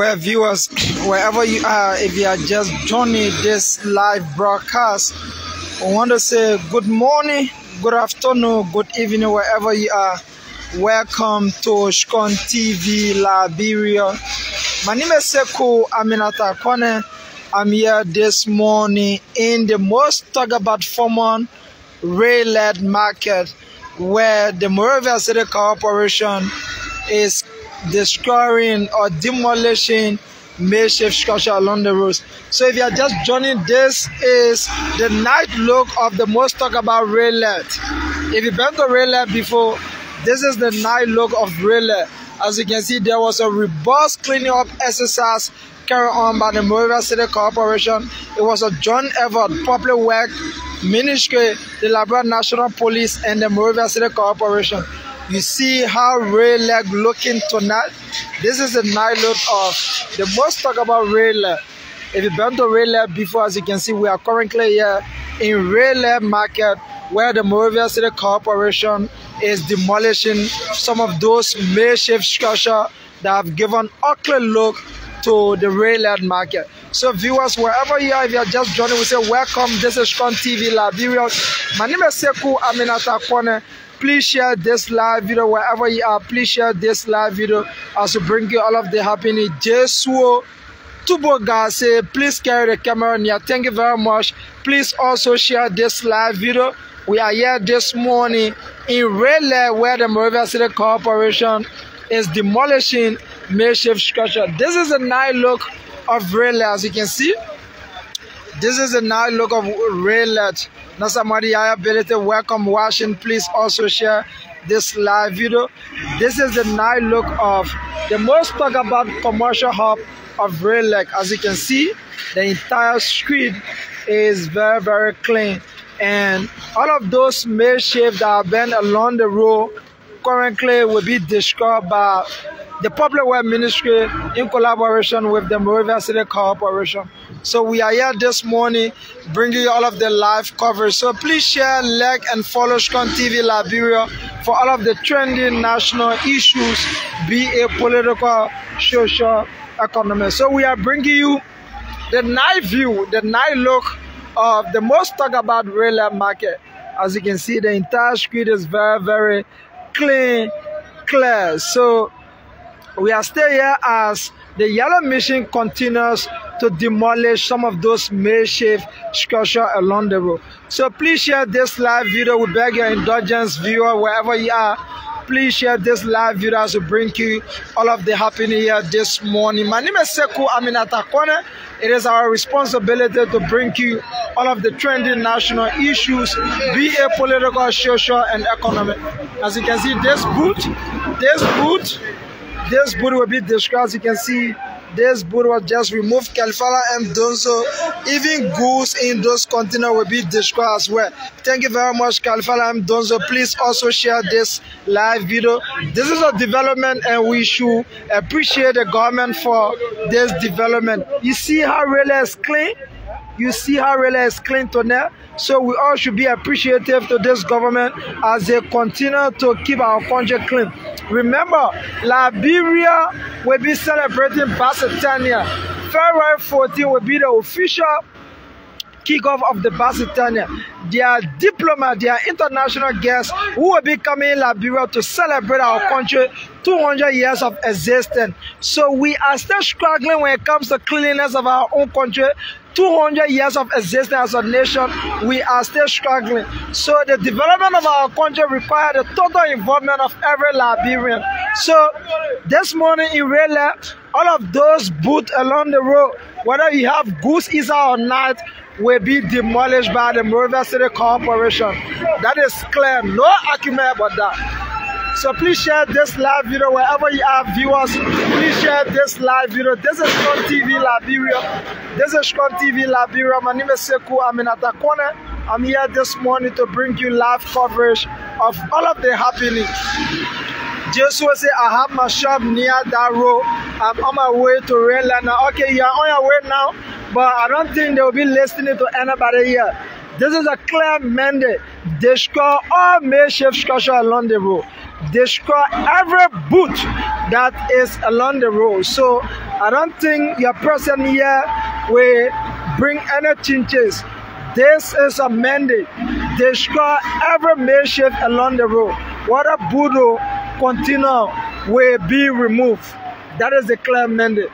Well, viewers, wherever you are, if you are just joining this live broadcast, I want to say good morning, good afternoon, good evening, wherever you are. Welcome to Shkon TV Liberia. My name is Sekou Aminata Kone. I'm here this morning in the most talked about Foreman Redlight market where the Monrovia City Corporation is destroying or demolishing makeshift structure along the roads. So if you are just joining, this is the night look of the most talked about Redlight. If you've been to Redlight before, this is the night look of Redlight. As you can see, there was a robust cleaning up exercise carried on by the Monrovia City Corporation. It was a John Everett Public Work Ministry, the Liberia National Police, and the Monrovia City Corporation. You see how Redlight looking tonight? This is the night of the most talk about Redlight. If you've been to before, as you can see, we are currently here in Redlight Market where the Monrovia City Corporation is demolishing some of those makeshift structure that have given ugly look to the Redlight market. So viewers, wherever you are, if you are just joining, we say welcome. This is Shkon TV Liberia. My name is Sekou Aminata Kone. Please share this live video wherever you are. Please share this live video as we bring you all of the happening. Jesuo Tubo say please carry the camera near. Thank you very much. Please also share this live video. We are here this morning in Redlight where the Monrovia City Corporation is demolishing makeshift structure. This is a nice look of Redlight as you can see. This is a nice look of Redlight. Nasamadi ability, welcome watching. Please also share this live video. This is the night look of the most talked about commercial hub of Lake. As you can see, the entire street is very, very clean. And all of those makeshift that have been along the road currently will be destroyed by the Public Works Ministry in collaboration with the Monrovia City Corporation. So we are here this morning bringing you all of the live coverage. So please share, like, and follow Shkon TV Liberia for all of the trending national issues, be it political, social, economic. So we are bringing you the night view, the night look of the most talked about real market. As you can see, the entire street is very, very clean, clear. So we are still here as the yellow mission continues to demolish some of those makeshift structure along the road. So please share this live video. We beg your indulgence, viewer, wherever you are. Please share this live video as we bring you all of the happening here this morning. My name is Sekou Aminata Kone. It is our responsibility to bring you all of the trending national issues, be it political, social, and economic. As you can see, this boot, this boot, this boot will be destroyed. As you can see, this boot was just removed. Califala M. Donzo, even goods in those containers will be destroyed as well. Thank you very much, Califala M. Donzo. Please also share this live video. This is a development and we should appreciate the government for this development. You see how really is clean? You see how really is clean today? So we all should be appreciative to this government as they continue to keep our country clean. Remember, Liberia will be celebrating Bicentennial. February 14 will be the official kickoff of the Bicentennial. Their diplomats, their international guests who will be coming in Liberia to celebrate our country 200 years of existence. So we are still struggling when it comes to cleanliness of our own country. 200 years of existence as a nation, we are still struggling. So the development of our country requires the total involvement of every Liberian. So this morning in Rayleigh, all of those booths along the road, whether you have goods inside or not, will be demolished by the Monrovia City Corporation. That is clear. No argument about that. So please share this live video wherever you are, viewers. Please share this live video. This is Scrum TV Liberia. This is Scrum TV Liberia. My name is Seku. I'm in Atakone. I'm here this morning to bring you live coverage of all of the happenings. Joshua said, I have my shop near that road. I'm on my way to now. Okay, you're on your way now, but I don't think they will be listening to anybody here. This is a clear mandate. Destroy all makeshift structure along the road. Destroy every boot that is along the road. So I don't think your person here will bring any changes. This is a mandate. Destroy every makeshift along the road. What a boot continue will be removed. That is the clear mandate.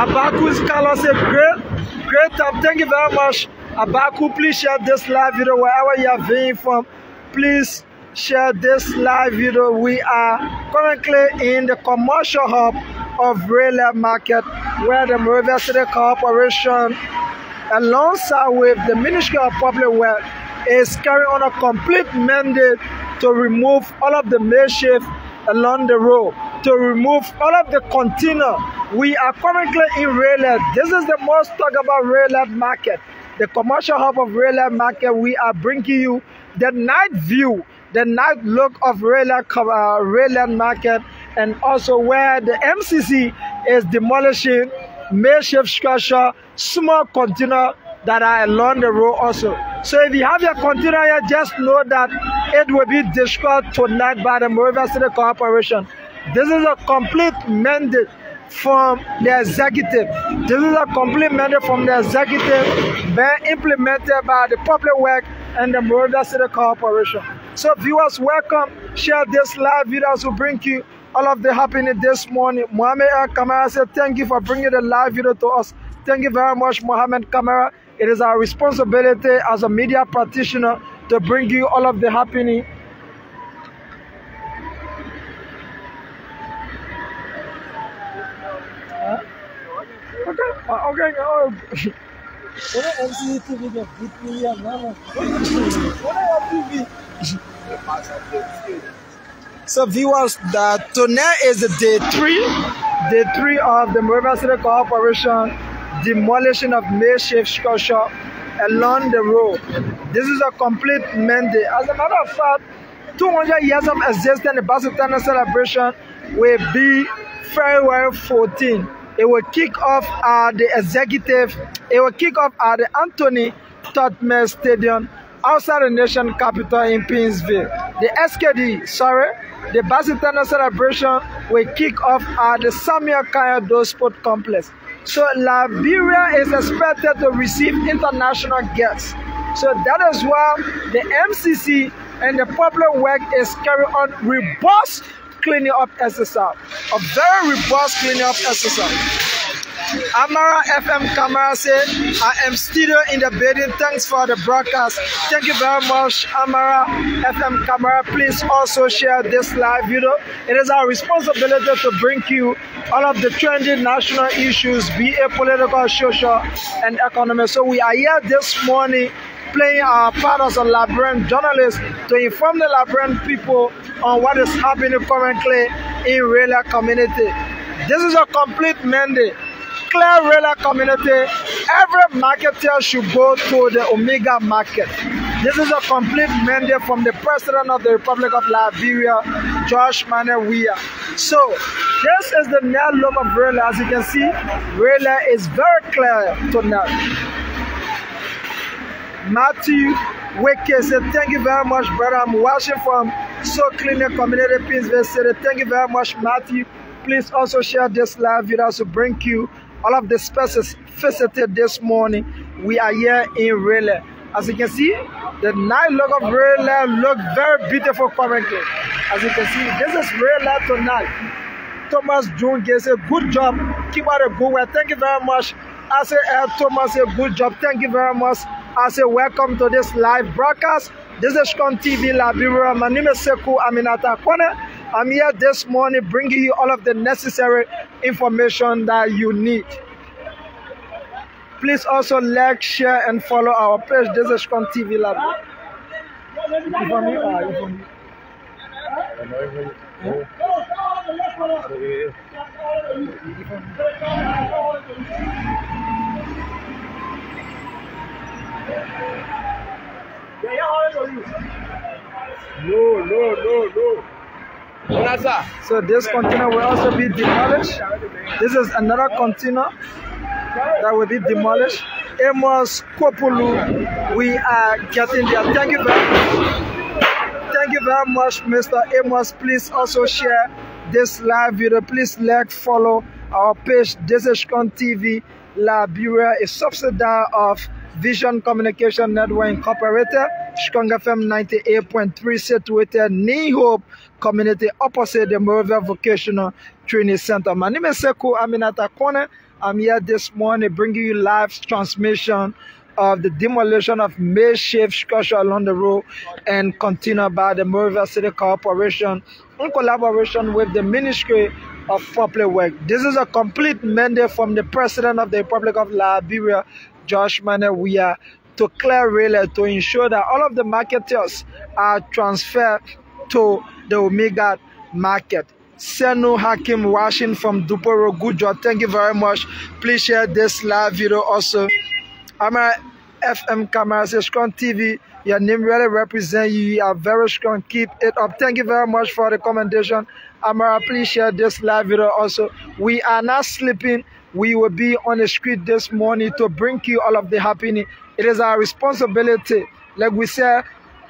Abaku's color said, great, great job. Thank you very much. Abaku, please share this live video wherever you are viewing from. Please share this live video. We are currently in the commercial hub of Railway Market where the Monrovia City Corporation alongside with the Ministry of Public Works is carrying on a complete mandate to remove all of the makeshift along the road, to remove all of the container. We are currently in Redlight. This is the most talked about Redlight market, the commercial hub of Redlight market. We are bringing you the night view, the night look of Redlight, uh, market, and also where the MCC is demolishing makeshift structure, small container that are along the road also. So if you have your container here, just know that it will be destroyed tonight by the Monrovia City Corporation. This is a complete mandate from the executive. This is a complete mandate from the executive being implemented by the public work and the Monrovia City Corporation. So viewers, welcome. Share this live video to bring you all of the happening this morning. Mohamed Kamara said, thank you for bringing the live video to us. Thank you very much, Mohamed Kamara. It is our responsibility as a media practitioner to bring you all of the happening. Huh? Okay, uh, uh, Oh. So viewers, that tonight is the day three, day three of the Monrovia City Corporation demolition of makeshift structure along the road. This is a complete mandate. As a matter of fact, 200 years of existence, the Basotana celebration will be February 14. It will kick off at the executive, it will kick off at the Antoinette Tubman Stadium outside the nation capital in Paynesville. The SKD, sorry, the Bicentennial celebration will kick off at the Samuel Kaya Sport Complex. So Liberia is expected to receive international guests. So that is why the MCC and the public work is carried on robust cleaning up exercise. A very robust cleaning up exercise. Amara FM camera said, I am still in the building. Thanks for the broadcast. Thank you very much, Amara FM camera. Please also share this live video. It is our responsibility to bring you all of the trending national issues, be it political, social, and economic. So we are here this morning playing our part as a Liberian journalist to inform the Liberian people on what is happening currently in Redlight community. This is a complete mandate clear rural community, every marketer should go to the Omega market. This is a complete mandate from the President of the Republic of Liberia, George Manneh Weah. So, this is the net look of Redlight. As you can see, Redlight is very clear tonight. Matthew Wake said, Thank you very much, brother. I'm watching from So Clinic Community Paynesville City. Thank you very much, Matthew. Please also share this live video to bring you all of the spaces visited this morning. We are here in Redlight. As you can see, the night look of Redlight look very beautiful currently. As you can see, this is Redlight tonight. Thomas June gets a good job. Keep out a good. Thank you very much. I say, Thomas, a good job. Thank you very much. I say, welcome to this live broadcast. This is Scrum TV Liberia. My name is Sekou Aminata Kone. I'm here this morning bringing you all of the necessary information that you need. Please also like, share, and follow our page. This is Scrum TV Lab. for me or you? No, no, no, no. Bonasa. So this container will also be demolished. This is another container that will be demolished. Amos Kopulu, we are getting there. Thank you very much. Thank you very much, Mr. Amos. Please also share this live video. Please like, follow our page, This is Shkon TV Liberia, a subsidiary of Vision Communication Network Incorporated, Shkong FM 98.3 situated New Hope Community opposite the Monrovia Vocational Training Center. My name is Sekou Aminata Kone. I'm here this morning bringing you live transmission of the demolition of makeshift structure along the road and continued by the Monrovia City Corporation in collaboration with the Ministry of Public Work. This is a complete mandate from the President of the Republic of Liberia, Josh Mann. We are to clear really to ensure that all of the marketers are transferred to the Omega market. Senu Hakim Washing from Duporo. Good job. Thank you very much. Please share this live video also. I'm a FM camera, say strong TV. Your name really represent you. You are very strong. Keep it up. Thank you very much for the commendation. Amara, please share this live video also. We are not sleeping. We will be on the street this morning to bring you all of the happening. It is our responsibility. Like we said,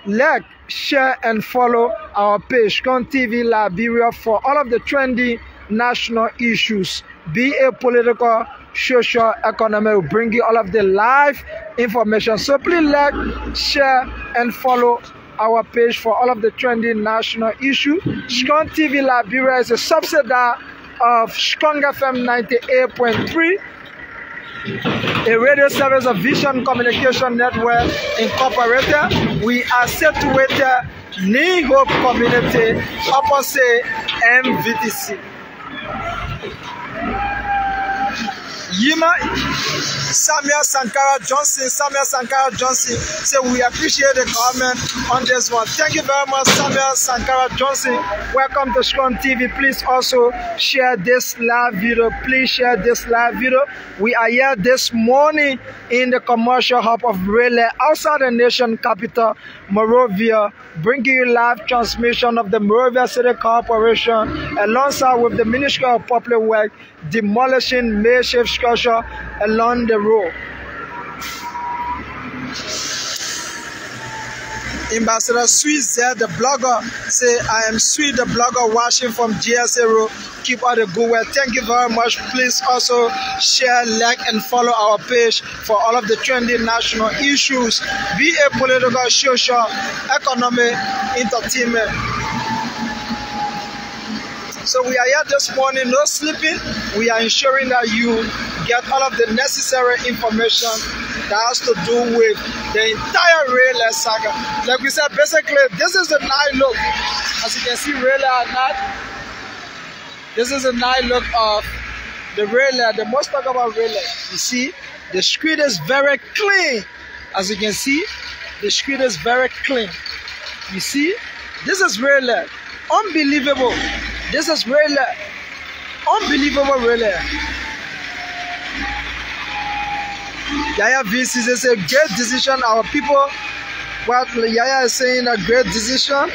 like, share, and follow our page, Con TV Liberia, for all of the trendy national issues, be it political, social, economic, We bring you all of the live information. So please like, share, and follow our page for all of the trending national issues. Shkon TV Liberia is a subsidiary of Shkong FM 98.3 a radio service of Vision Communication Network Incorporated. We are situated New Hope Community opposite MVTC. Yima Samuel Sankara Johnson, Samuel Sankara Johnson say we appreciate the comment on this one. Thank you very much, Samuel Sankara Johnson. Welcome to Scrum TV. Please also share this live video. Please share this live video. We are here this morning in the commercial hub of Raleigh, outside the nation capital, Morovia, bringing you live transmission of the Morovia City Corporation alongside with the Ministry of Public Works demolishing makeshift structure along the road. Ambassador Sweet said the blogger say I am Sweet the blogger watching from GSA Road. Keep all the good work. Thank you very much. Please also share, like, and follow our page for all of the trending national issues, be it political, social, economic, entertainment. So we are here this morning, no sleeping. We are ensuring that you get all of the necessary information that has to do with the entire rail saga. Like we said, basically, this is the night look. As you can see, rail at night. This is the night look of the rail. The most talk about rail. You see, the street is very clean. As you can see, the street is very clean. You see, this is rail. Unbelievable. This is really unbelievable, really. Yaya VC is a great decision. Our people, what Yaya is saying, a great decision.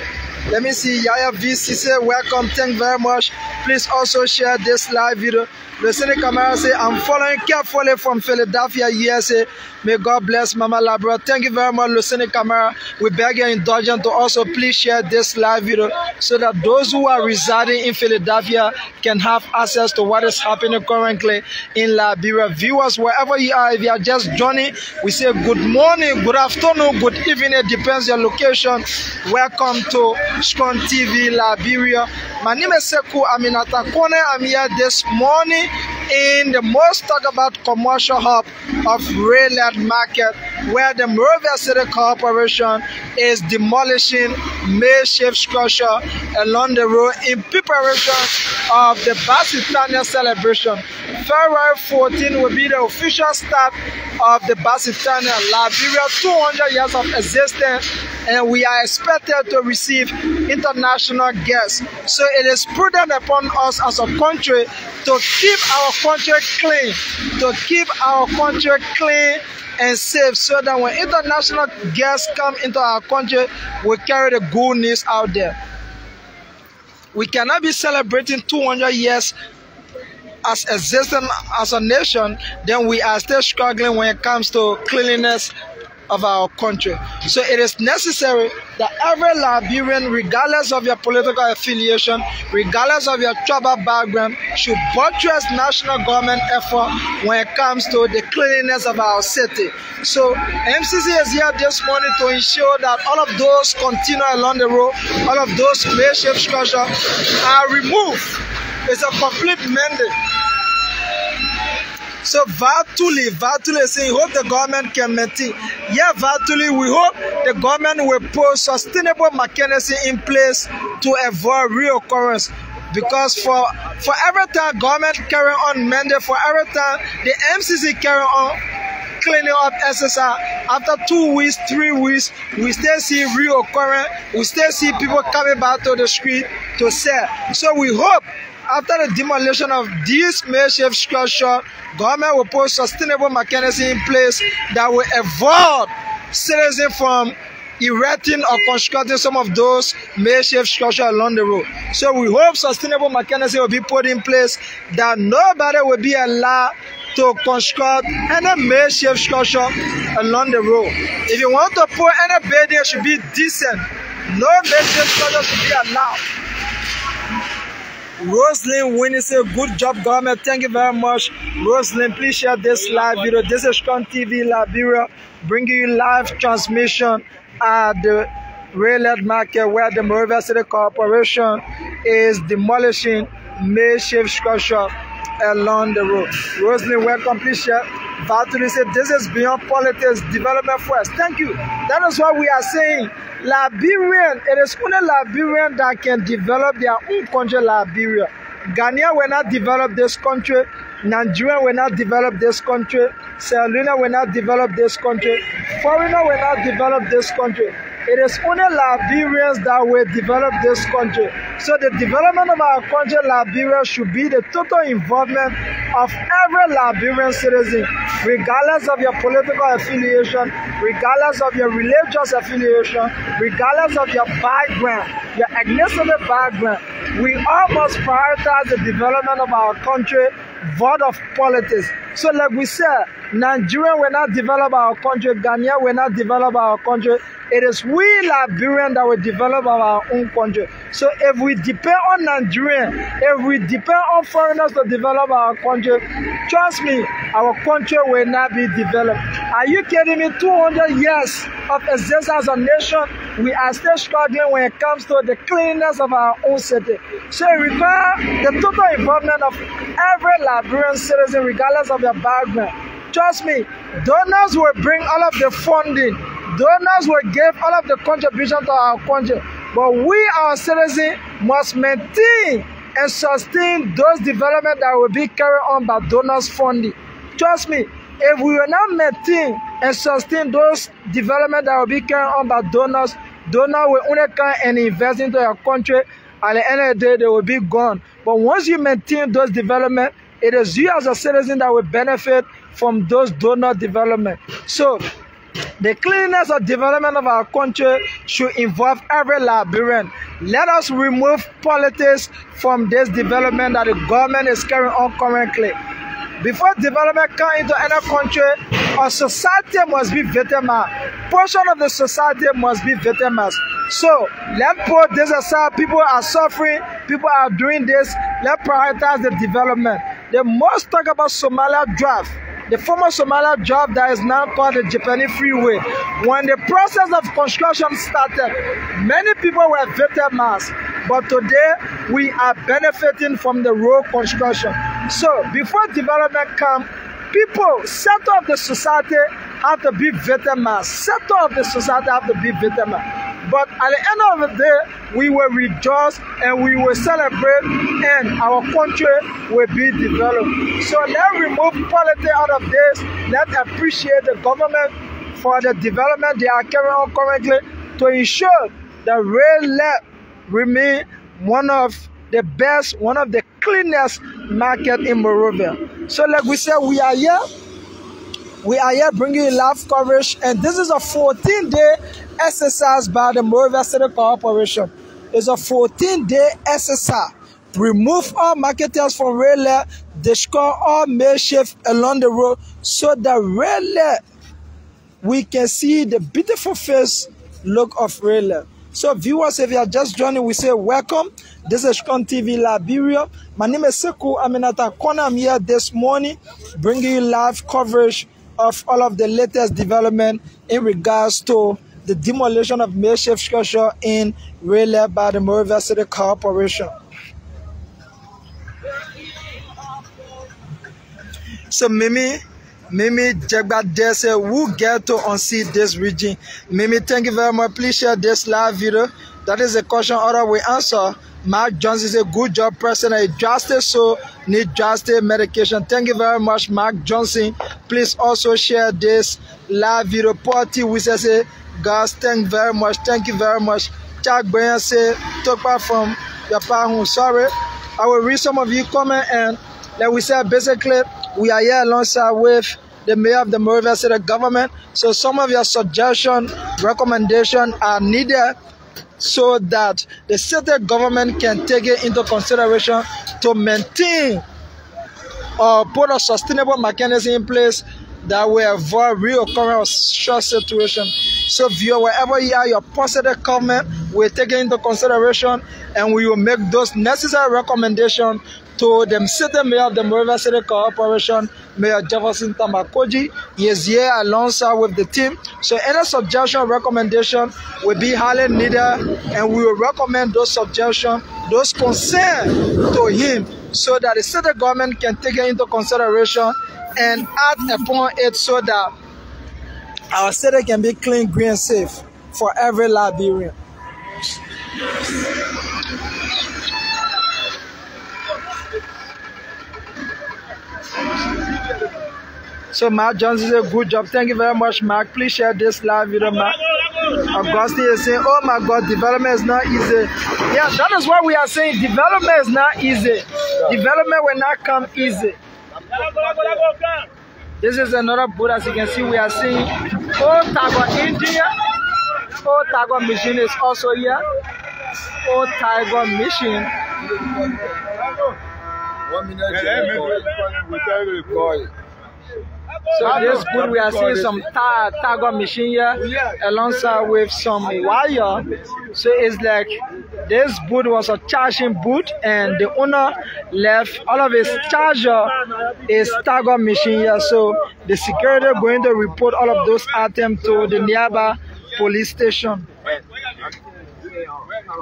Let me see. Yaya VC say, welcome. Thank very much. Please also share this live video. Listening camera say, I'm following carefully from Philadelphia, USA. May God bless Mama Liberia. Thank you very much, Listening camera. We beg your indulgence to also please share this live video so that those who are residing in Philadelphia can have access to what is happening currently in Liberia. Viewers, wherever you are, if you are just joining, we say good morning, good afternoon, good evening. It depends your location. Welcome to Scon TV Liberia. My name is Sekou Aminata Kone. I'm here this morning in the most talked about commercial hub of Redlight Market, where the Monrovia City Corporation is demolishing makeshift structure along the road in preparation of the Bicentennial celebration. February 14 will be the official start of the Bicentennial Liberia 200 years of existence and we are expected to receive international guests. So it is prudent upon us as a country to keep our country clean, to keep our country clean and safe so that when international guests come into our country, we carry the good news out there. We cannot be celebrating 200 years as existing as a nation, then we are still struggling when it comes to cleanliness of our country. So it is necessary that every Liberian, regardless of your political affiliation, regardless of your tribal background, should buttress national government effort when it comes to the cleanliness of our city. So MCC is here this morning to ensure that all of those continue along the road, all of those makeshift structures are removed. It's a complete mandate. So virtually, virtually saying, hope the government can maintain. Yeah, virtually, we hope the government will put sustainable mechanism in place to avoid reoccurrence. Because for for every time government carry on mandate, for every time the MCC carry on cleaning up SSR, after two weeks, three weeks, we still see reoccurring, we still see people coming back to the street to sell. So we hope after the demolition of this makeshift structure, government will put sustainable mechanism in place that will avoid citizens from erecting or constructing some of those makeshift structures along the road. So we hope sustainable mechanism will be put in place that nobody will be allowed to construct any makeshift structure along the road. If you want to put any building, it should be decent. No makeshift structure should be allowed. Rosalind Winnie say good job government thank you very much. Roslyn, please share this live video. This is Strong TV Liberia bringing you live transmission at the Railhead Market where the Monrovia City Corporation is demolishing makeshift structure along the road. Rosalind, welcome. Please share. Valtteri said, This is beyond politics, development first. Thank you. That is what we are saying. Liberian, it is only Liberian that can develop their own country, Liberia. Ghanaian will not develop this country. Nigeria will not develop this country. Sierra Leone will not develop this country. Foreigner will not develop this country. It is only Liberians that will develop this country. So the development of our country, Liberia, should be the total involvement of every Liberian citizen, regardless of your political affiliation, regardless of your religious affiliation, regardless of your background, your ethnicity background. We all must prioritize the development of our country void of politics. So, like we said, Nigeria will not develop our country, Ghana will not develop our country. It is we Liberian that will develop our own country. So, if we depend on Nigeria, if we depend on foreigners to develop our country, trust me, our country will not be developed. Are you kidding me? 200 years of existence as a nation, we are still struggling when it comes to the cleanliness of our own city. So, it requires the total involvement of every Liberian citizen, regardless of their background. Trust me, donors will bring all of the funding. Donors will give all of the contribution to our country. But we, our citizens, must maintain and sustain those development that will be carried on by donors funding. Trust me, if we will not maintain and sustain those development that will be carried on by donors, donors will only come and invest into your country. At the end of the day, they will be gone. But once you maintain those development, it is you as a citizen that will benefit from those donor development. So the cleanliness of development of our country should involve every Liberian. Let us remove politics from this development that the government is carrying on currently. Before development comes into any country, a society must be victimized. Portion of the society must be victimized. So let's put this aside. People are suffering. People are doing this. Let's prioritize the development. They must talk about Somalia Drive. The former Somalia job that is now called the Japanese Freeway. When the process of construction started, many people were victimized. But today, we are benefiting from the road construction. So before development comes, people, center of the society have to be victimized. Center of the society have to be victimized. But at the end of the day, we will rejoice and we will celebrate, and our country will be developed. So let's remove politics out of this. Let's appreciate the government for the development they are carrying on currently to ensure that rail remain one of the best, one of the cleanest market in Monrovia. So like we said, we are here. We are here bringing you live coverage, and this is a 14-day exercise by the Monrovia City Corporation. It's a 14-day exercise. Remove all marketers from rail destroy all makeshift along the road so that rail we can see the beautiful face look of rail. So viewers, if you are just joining, we say welcome. This is Shkon TV Liberia. My name is Sekou Aminata Kone. I'm here this morning bringing you live coverage of all of the latest development in regards to the demolition of makeshift structure in Redlight by the Monrovia City Corporation. So Mimi, Mimi Jagbade said, who get to unsee this region? Mimi, thank you very much. Please share this live video. That is a question order we answer. Mark Johnson a good job, person. President. Justice so need justice medication. Thank you very much, Mark Johnson. Please also share this live video. Party we say, guys, thank you very much. Thank you very much. Bayan said, talk about from your. Sorry. I will read some of you comment and like we said, basically, we are here alongside with the mayor of the Monrovia City government. So some of your suggestion recommendation are needed so that the city government can take it into consideration to maintain or put a sustainable mechanism in place that will avoid reoccurring such situation. So viewer, wherever you are, your positive comment will take into consideration and we will make those necessary recommendations to the city mayor of the Monrovia City Corporation, Mayor Jefferson Tamakoji. He is here alongside with the team. So any suggestion recommendation will be highly needed and we will recommend those suggestions, those concerns to him so that the city government can take it into consideration and act upon it so that our city can be clean, green, safe for every Liberian. So Mark Johnson said, good job. Thank you very much, Mark. Please share this live video, Mark. Augustine is saying, oh my God, development is not easy. Yeah, that is what we are saying. Development is not easy. Development will not come easy. This is another boat as you can see we are seeing Old Tiger India. Old Tiger Mission is also here. Old Tiger Mission. One minute. So this boot we are seeing some tar Tiger machine here alongside with some wire. So it's like this boot was a charging boot and the owner left all of his charger is Tiger machine here. So the security going to report all of those items to the nearby police station.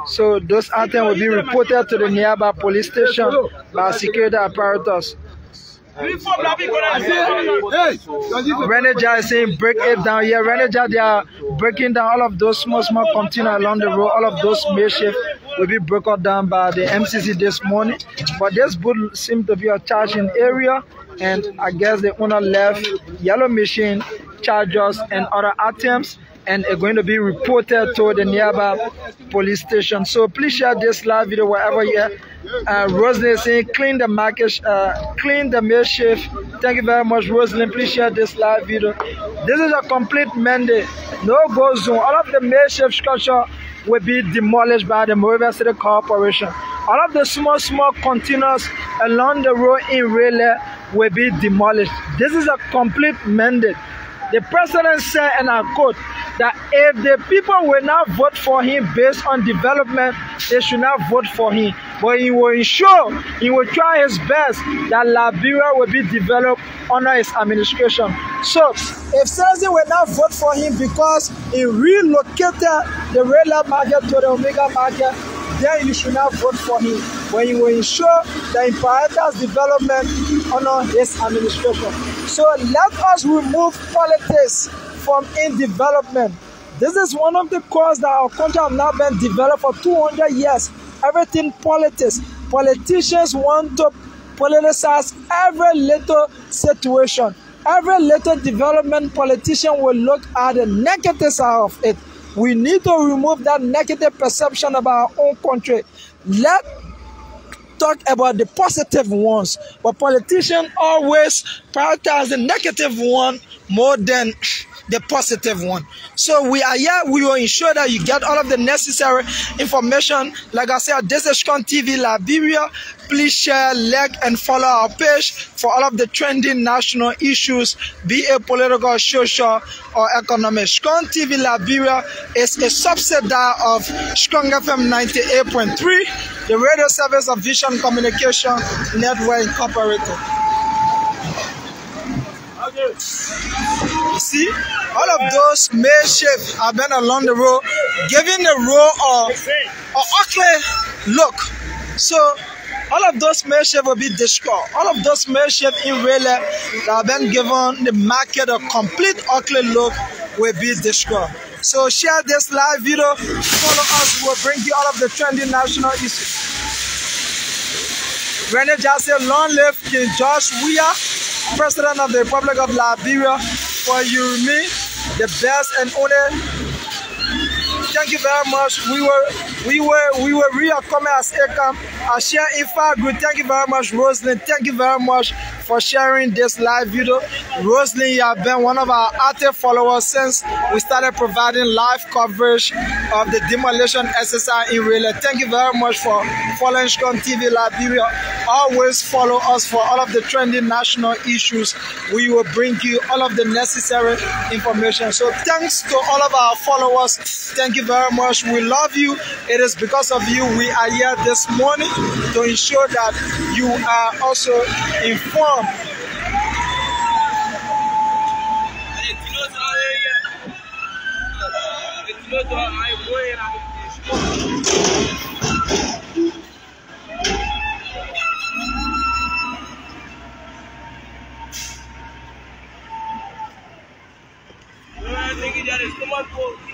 So those items will be reported to the nearby police station by security apparatus. Reneja is saying break it down. Yeah, Reneja, they are breaking down all of those small, small containers along the road. All of those makeshift will be broken down by the MCC this morning. But this boat seems to be a charging area, and I guess the owner left yellow machine, chargers, and other items and are going to be reported to the nearby police station. So please share this live video wherever you are. Uh, Rosalind saying clean the market, uh, clean the makeshift. Thank you very much, Rosalind. Please share this live video. This is a complete mandate. No go zone. All of the makeshift structure will be demolished by the Monrovia City Corporation. All of the small, small containers along the road in Redlight will be demolished. This is a complete mandate. The president said, and I quote, that if the people will not vote for him based on development, they should not vote for him. But he will ensure, he will try his best that Liberia will be developed under his administration. So, if Senzi will not vote for him because he relocated the Redlight market to the Omega market, then you should not vote for him. But he will ensure that he prioritizes development under his administration. So let us remove politics from in development. This is one of the causes that our country have not been developed for 200 years. Everything politics. Politicians want to politicize every little situation. Every little development politician will look at the negative side of it. We need to remove that negative perception about our own country. Let talk about the positive ones, but politicians always prioritize the negative one more than the positive one. So we are here, we will ensure that you get all of the necessary information. Like I said, this is TV Liberia. Please share, like, and follow our page for all of the trending national issues, be it political, social, or economic. Shkon TV Liberia is a subsidiary of Shkon FM 98.3, the radio service of Vision Communication Network Incorporated. You see, all of those male shapes have been along the road, giving the road a, a ugly look. So all of those male shapes will be destroyed. All of those male shapes in real that have been given the market a complete ugly look will be destroyed. So share this live video, follow us, we'll bring you all of the trending national issues. Renee Jassy, long live King George Weah. President of the Republic of Liberia, for you, me, the best and only. Thank you very much. We were, we were, we were real coming as Akam. I share Ifa group. Thank you very much, Rosalind. Thank you very much for sharing this live video. Roslyn, you have been one of our active followers since we started providing live coverage of the demolition exercise in Redlight. Thank you very much for following Shkon TV Liberia. Always follow us for all of the trending national issues. We will bring you all of the necessary information. So thanks to all of our followers. Thank you very much. We love you. It is because of you we are here this morning to ensure that you are also informed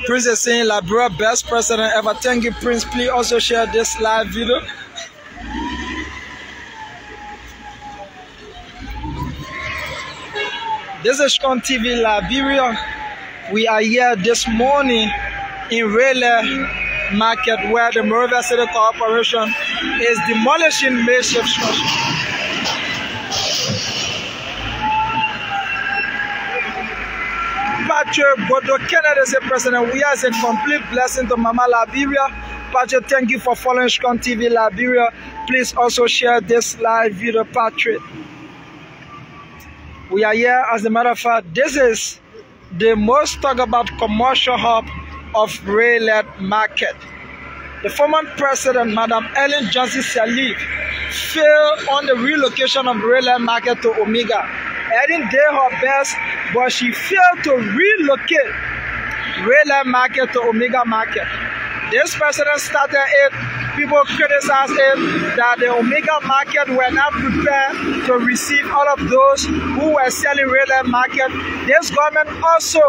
Prince is saying Liberia best president ever. Thank you, Prince. Please also share this live video. This is Shkon TV Liberia. We are here this morning in Redlight Market where the Monrovia City Corporation is demolishing makeshift structure. Patrick Bodo Kennedy is the president. We are a complete blessing to Mama Liberia. Patrick, thank you for following Shkon TV Liberia. Please also share this live video, Patrick. We are here, as a matter of fact, this is the most talked about commercial hub of Redlight Market. The former president, Madam Ellen Johnson Sirleaf, failed on the relocation of Redlight Market to Omega. Ellen did her best, but she failed to relocate Redlight Market to Omega Market. This president started it. People criticized it that the Omega market were not prepared to receive all of those who were selling Raleigh market. This government also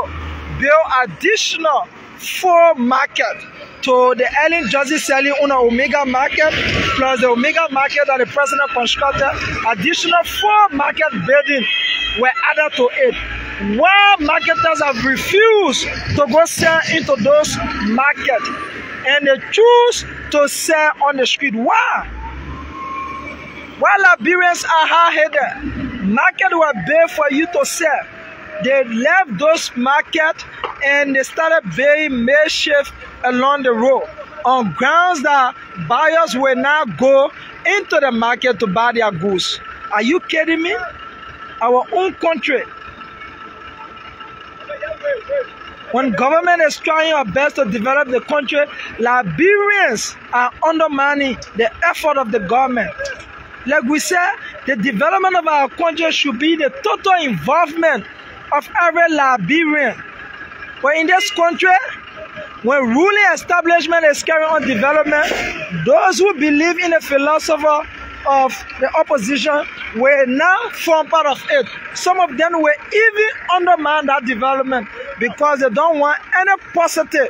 built additional four market to the Ellen Johnson selling on Omega market, plus the Omega market that the president constructed. Additional four market buildings were added to it. While marketers have refused to go sell into those markets, and they choose to sell on the street. Why? While Liberians are hard-headed, market were built for you to sell. They left those markets and they started building makeshift along the road on grounds that buyers will not go into the market to buy their goods. Are you kidding me? Our own country when government is trying our best to develop the country, Liberians are undermining the effort of the government. Like we said, the development of our country should be the total involvement of every Liberian. But in this country, when ruling establishment is carrying on development, those who believe in the philosopher of the opposition were now form part of it. Some of them will even undermine that development. because they don't want any positive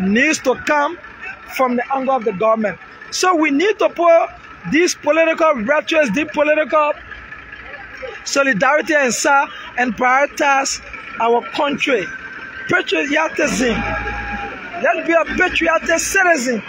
news to come from the angle of the government. So we need to put these political rhetoric, these political solidarity inside and prioritize our country. Patriotism. Let's be a patriotic citizen.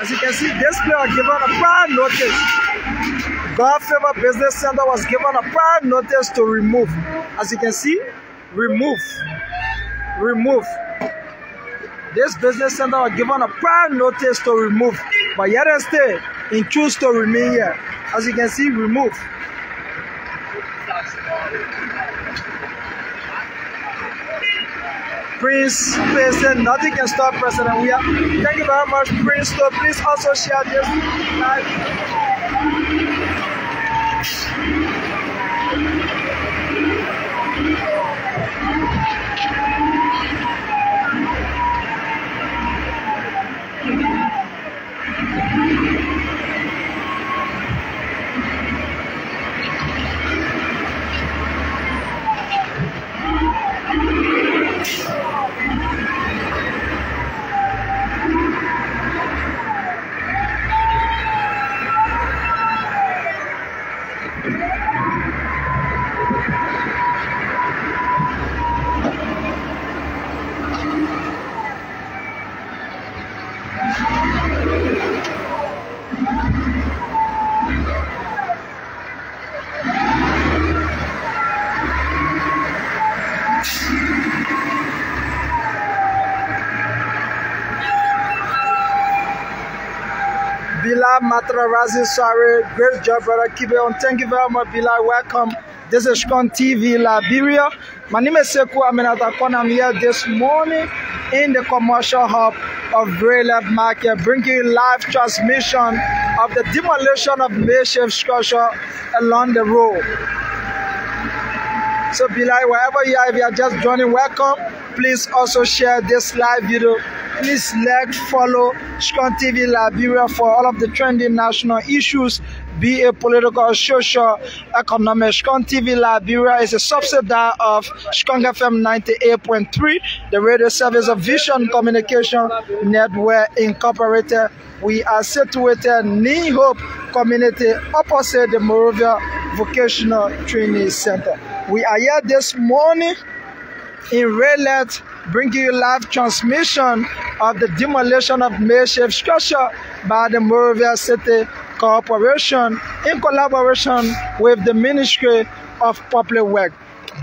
As you can see, this player given a prior notice. God Favor Business Center was given a prior notice to remove. As you can see, remove. Remove. This business center was given a prior notice to remove, but yet and still, in choose to remain here. As you can see, remove. Prince Prince said nothing can stop President Weah Thank you very much, Prince. So please also share this. Matrazi, sorry, great job, brother. Keep it on. Thank you very much, Bila. Welcome. This is Shkon TV Liberia. My name is Sekou Aminata I'm here this morning in the commercial hub of Greyland Market, bringing live transmission of the demolition of makeshift structure along the road. So, Bila, wherever you are, if you are just joining, welcome. Please also share this live video Please like, follow Shkon TV Liberia for all of the trending national issues, be it political, social, economic. Shkon TV Liberia is a subsidiary of Shkon FM 98.3, the radio service of Vision Communication Network Incorporated. We are situated in Hope Community opposite the Monrovia Vocational Training Center. We are here this morning in Redlight bringing you live transmission of the demolition of makeshift structure by the Monrovia City Corporation in collaboration with the Ministry of Public Works.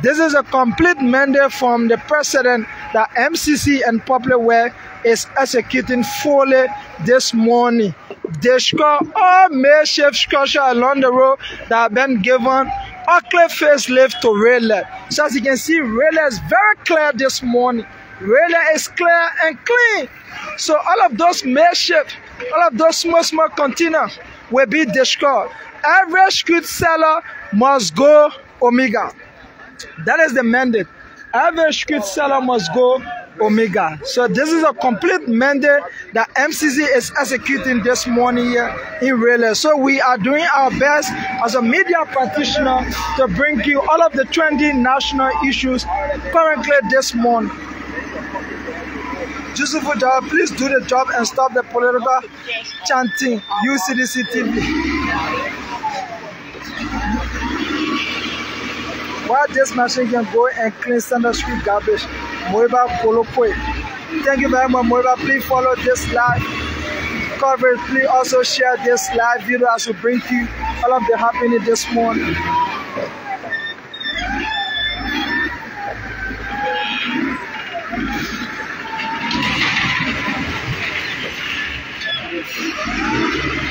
This is a complete mandate from the president that MCC and Public Works is executing fully this morning. Destroy all makeshift structure along the road that have been given Oakley facelift to Redlight. So as you can see, Redlight is very clear this morning. Redlight is clear and clean. So all of those makeshift, all of those small, small containers will be destroyed. Every street seller must go Omega. That is the mandate. Every street seller must go Omega. So this is a complete mandate that MCC is executing this morning here in Raylet. So we are doing our best as a media practitioner to bring you all of the trending national issues currently this morning. Yusuf Jawad, please do the job and stop the political chanting. UCDC TV. While this machine can go and clean Standard Street garbage, Moiba Kolopwe. Thank you very much, Moiba. Please follow this live coverage. Please also share this live video as we bring you all of the happening this morning.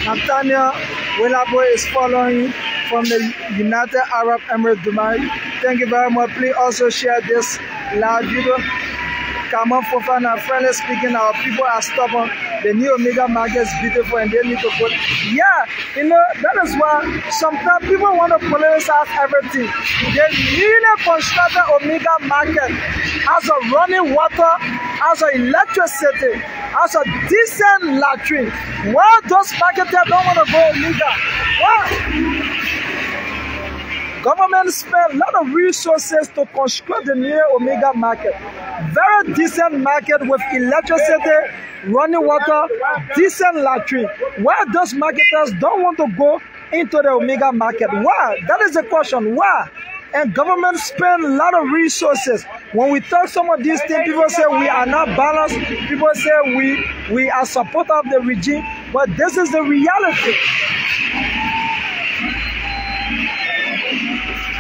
Nathaniel Willabo is following from the United Arab Emirates Dubai. Thank you very much. Please also share this live video. Come on, Fofana, friendly speaking, our people are stubborn. The new Omega market is beautiful and they need to put. Yeah, you know, that is why sometimes people want to politicize everything. They really constructed Omega market as a running water as an electricity, as a decent latrine. Why those marketers don't want to go legal? Why? Government spend a lot of resources to construct the new Omega market. Very decent market with electricity, running water, decent latrine. Why those marketers don't want to go into the Omega market? Why? That is the question. Why? And government spend a lot of resources. When we talk some of these things, people say we are not balanced. People say we we are supporter of the regime. But this is the reality.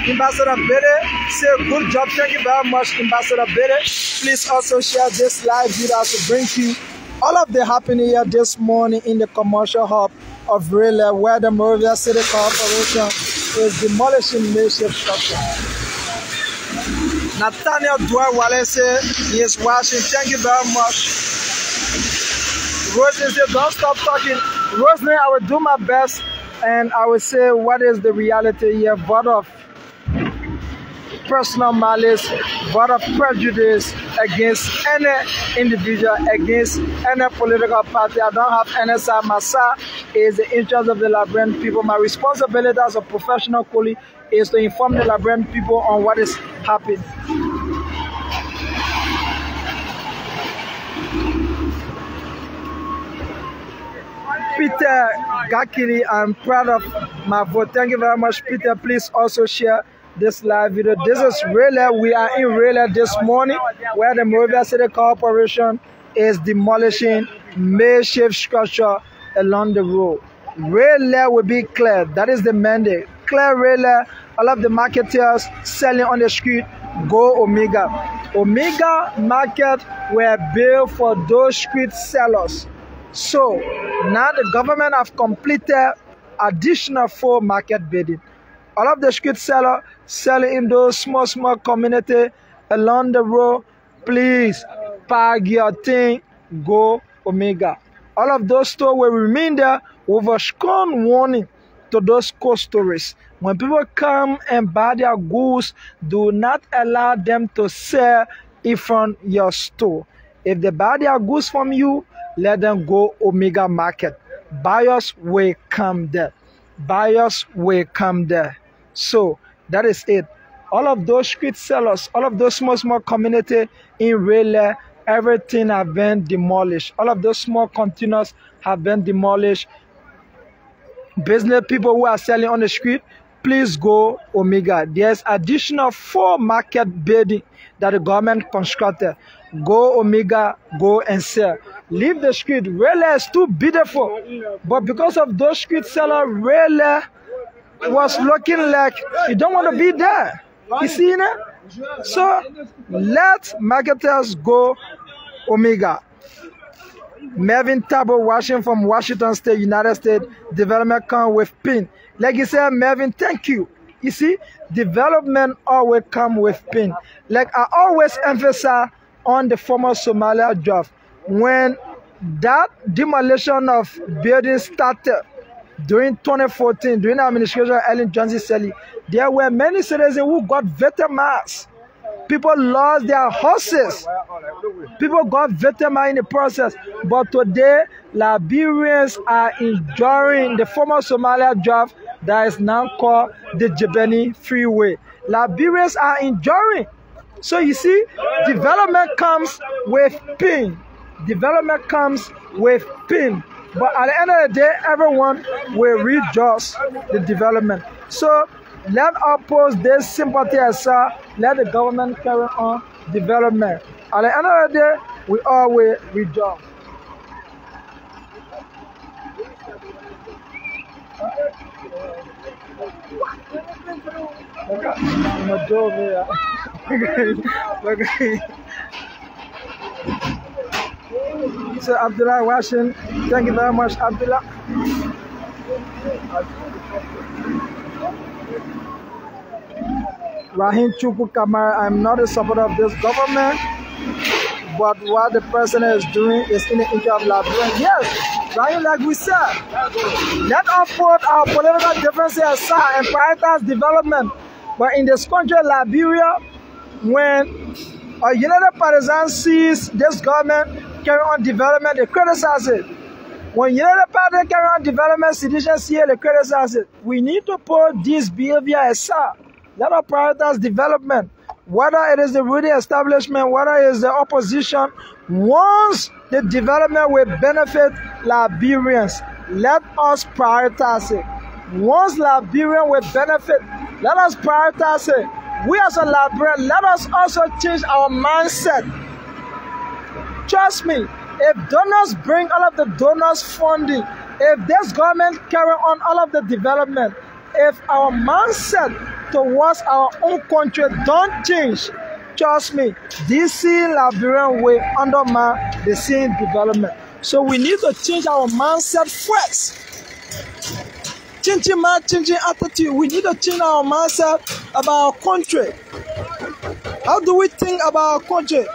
Ambassador Bede say good job. Thank you very much, Ambassador Bede. Please also share this live video to bring you all of the happening here this morning in the commercial hub of Redlight, where the Monrovia City Corporation is demolishing makeshift structure. Nathaniel Dwight Wallace he is watching. Thank you very much. Rosie said, don't stop talking. Rosemary, I will do my best and I will say what is the reality here. What of personal malice, but of prejudice against any individual, against any political party. I don't have any side. My side is the interest of the Liberian people. My responsibility as a professional colleague is to inform the Liberian people on what is happening. Peter Gakiri, I'm proud of my vote. Thank you very much, Peter. Please also share this live video. This is Redlight. We are in Redlight this morning where the Monrovia City Corporation is demolishing makeshift structure along the road. Redlight will be clear. That is the mandate. Clear Redlight. All of the marketers selling on the street go Omega. Omega market were built for those street sellers. So now the government have completed additional four market bidding all of the street seller selling in those small, small community along the road, please pack your thing, go Omega. All of those stores will remain there with a strong warning to those coast tourists. When people come and buy their goods, do not allow them to sell in front your store. If they buy their goods from you, let them go Omega Market. Buyers will come there. Buyers will come there. So that is it. All of those street sellers, all of those small, small community in Redlight, everything have been demolished. All of those small containers have been demolished. Business people who are selling on the street, please go Omega. There's additional four market building that the government constructed. Go Omega, go and sell. Leave the street. Redlight is too beautiful. But because of those street sellers, Redlight was looking like you don't want to be there. You see that? So let marketers go Omega. Melvin Tabo watching from Washington State, United States, development come with pin. Like you said, Melvin, thank you. You see, development always come with pain. Like I always emphasize on the former Somalia Drive, when that demolition of buildings started, during 2014, during the administration of Ellen Johnson Sirleaf, there were many citizens who got victimized. People lost their horses. People got victimized in the process. But today, Liberians are enjoying the former Somalia draft that is now called the Jebeni Freeway. Liberians are enjoying. So you see, development comes with pain. Development comes with pain. But at the end of the day, everyone will rejoice the development. So let us post this sympathy aside. Let the government carry on development. At the end of the day, we all will rejoice. Okay. So Abdullah watching. Thank you very much, Abdullah. Rahim Chuku Kamara, I'm not a supporter of this government, but what the president is doing is in the interest of Liberia. Yes, Rahim, like we said, let us put our political differences aside and prioritize development. But in this country, Liberia, when Our United Partisans sees this government carry on development, they criticize it. When Unity Party carry on development, citizens here, they criticize it. We need to put this behavior aside. Let us prioritize development. Whether it is the ruling establishment, whether it is the opposition, once the development will benefit Liberians, let us prioritize it. Once Liberian will benefit, let us prioritize it. We as a Liberian, let us also change our mindset. Trust me, if donors bring all of the donors funding, if this government carry on all of the development, if our mindset towards our own country don't change, trust me, DC Liberian will undermine the same development. So we need to change our mindset first. Changing mind, changing attitude. We need to change our mindset about our country. How do we think about our country?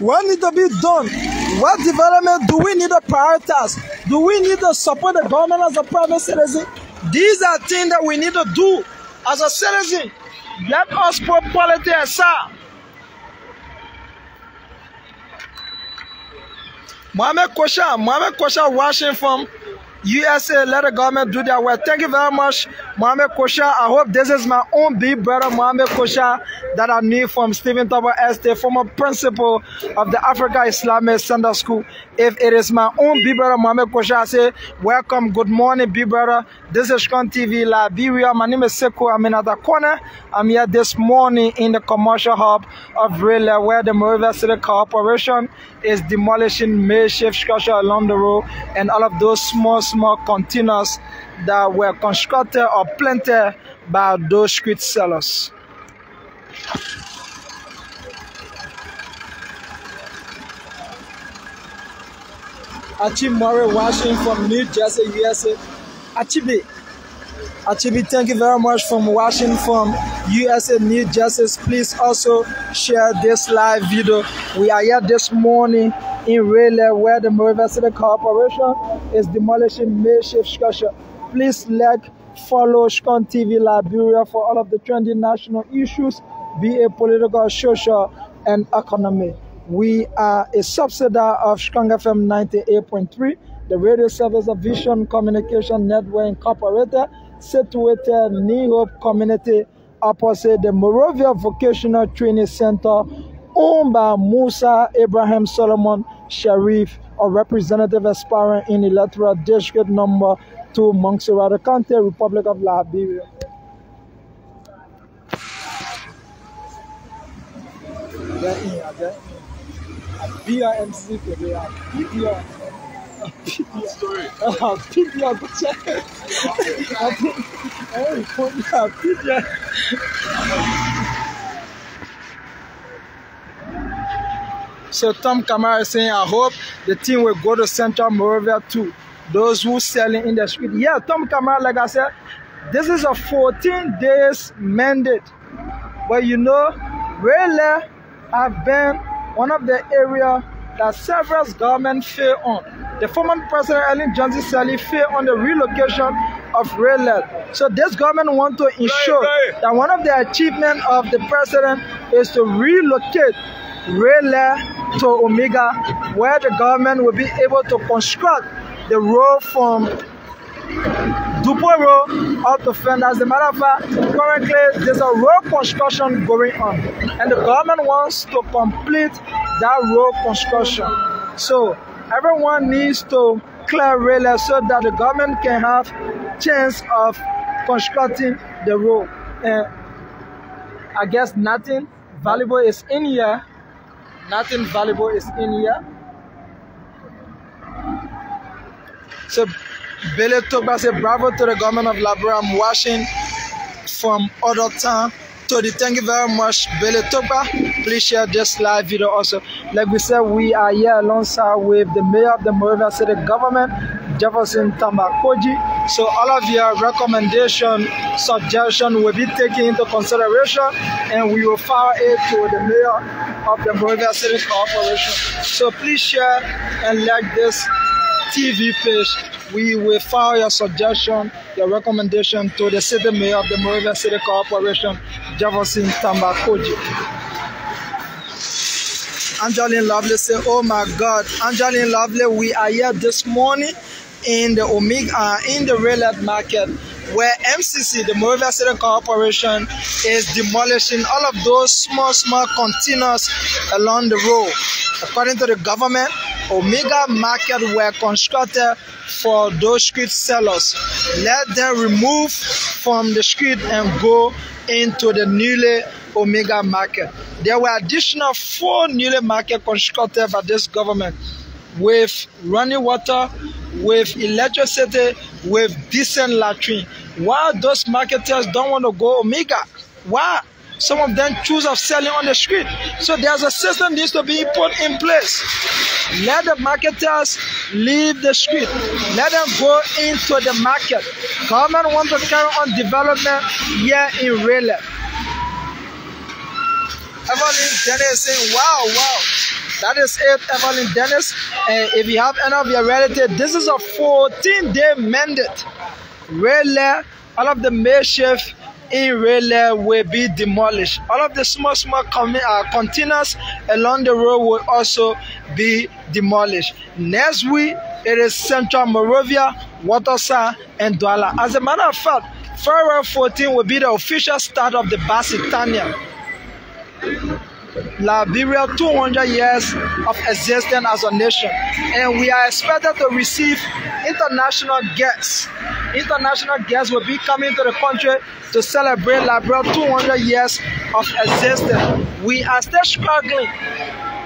What need to be done? What development do we need to prioritize? Do we need to support the government as a private citizen? These are things that we need to do as a citizen. Let us put politics aside. Mohamed Kosha, Mohamed Kosha watching from USA, let the government do their work. Thank you very much, Mohamed Kosha. I hope this is my own big brother, Mohamed Kosha, that I knew from Stephen Tolbert Estate, former principal of the Africa Islamic Center School. If it is my own big brother, Mohamed Kosha, I say, welcome, good morning, big brother. This is Shkon TV, Liberia. My name is Sekou. I'm in the corner. I'm here this morning in the commercial hub of Redlight, where the Monrovia City Corporation is demolishing makeshift structure along the road and all of those small small containers that were constructed or planted by those street sellers. Achieve Murray watching from New Jersey, USA. Achieve Achibi, thank you very much from watching from USA New Jersey. Please also share this live video. We are here this morning in Redlight where the Monrovia City Corporation is demolishing makeshift structure. Please like, follow Shkon TV Liberia for all of the trending national issues, be it political, social, and economy. We are a subsidiary of Shkon FM 98.3, the radio service of Vision Communication Network Incorporated, situated New Hope Community opposite the Monrovia Vocational Training Center, owned by Musa Abraham Solomon Sharif, a representative aspiring in electoral district number 2, Montserrado County, Republic of Liberia. BRMC today, BDR. Story. BDR, check. I think, I report that BDR. So Tom Kamara is saying, I hope the team will go to Central Moravia too. Those who selling in the street. Yeah, Tom Kamara, like I said, this is a 14 days mandate. But you know, Raleigh have been one of the area that several government fail on. The former president Ellen Johnson Sirleaf failed on the relocation of Redlight. So this government want to ensure Right, right. that one of the achievements of the president is to relocate Redlight to Omega, where the government will be able to construct the road from Duport Road up to Fender. As a matter of fact, currently there's a road construction going on, and the government wants to complete that road construction. So everyone needs to clear Redlight so that the government can have chance of constructing the road. And I guess nothing valuable is in here. Nothing valuable is in here. So Billy Togba said bravo to the government of Liberia. I'm watching from other town. Tony, thank you very much, Billy Togba. Please share this live video also. Like we said, we are here alongside with the mayor of the Monrovia City government, Jefferson Tamba Koijee. So all of your recommendation, suggestion will be taken into consideration and we will file it to the mayor of the Monrovia City Corporation. So please share and like this TV page. We will file your suggestion, your recommendation to the city mayor of the Monrovia City Corporation, Jefferson Tamba Koijee. Angeline Lovely say, "Oh my God, Angeline Lovely, we are here this morning in the Omega uh, in the Redlight Market." Where MCC, the Monrovia City Corporation, is demolishing all of those small, small containers along the road. According to the government, Omega Market were constructed for those street sellers. Let them remove from the street and go into the newly Omega market. There were additional four newly market constructed by this government with running water, with electricity, with decent latrine. Why those marketers don't want to go Omega? Why? Some of them choose of selling on the street. So there's a system needs to be put in place. Let the marketers leave the street. Let them go into the market. Government want to carry on development here in Redlight. Evelyn Dennis saying, wow, wow. That is it, Evelyn Dennis. And if you have any of your relatives, this is a 14-day mandate. Railhead, all of the makeshift in Railhead will be demolished. All of the small, small uh, containers along the road will also be demolished. Next week, it is Central Monrovia, Waterside, and Douala. As a matter of fact, February 14 will be the official start of the Basitania. Liberia 200 years of existence as a nation, and we are expected to receive international guests. International guests will be coming to the country to celebrate Liberia 200 years of existence. We are still struggling.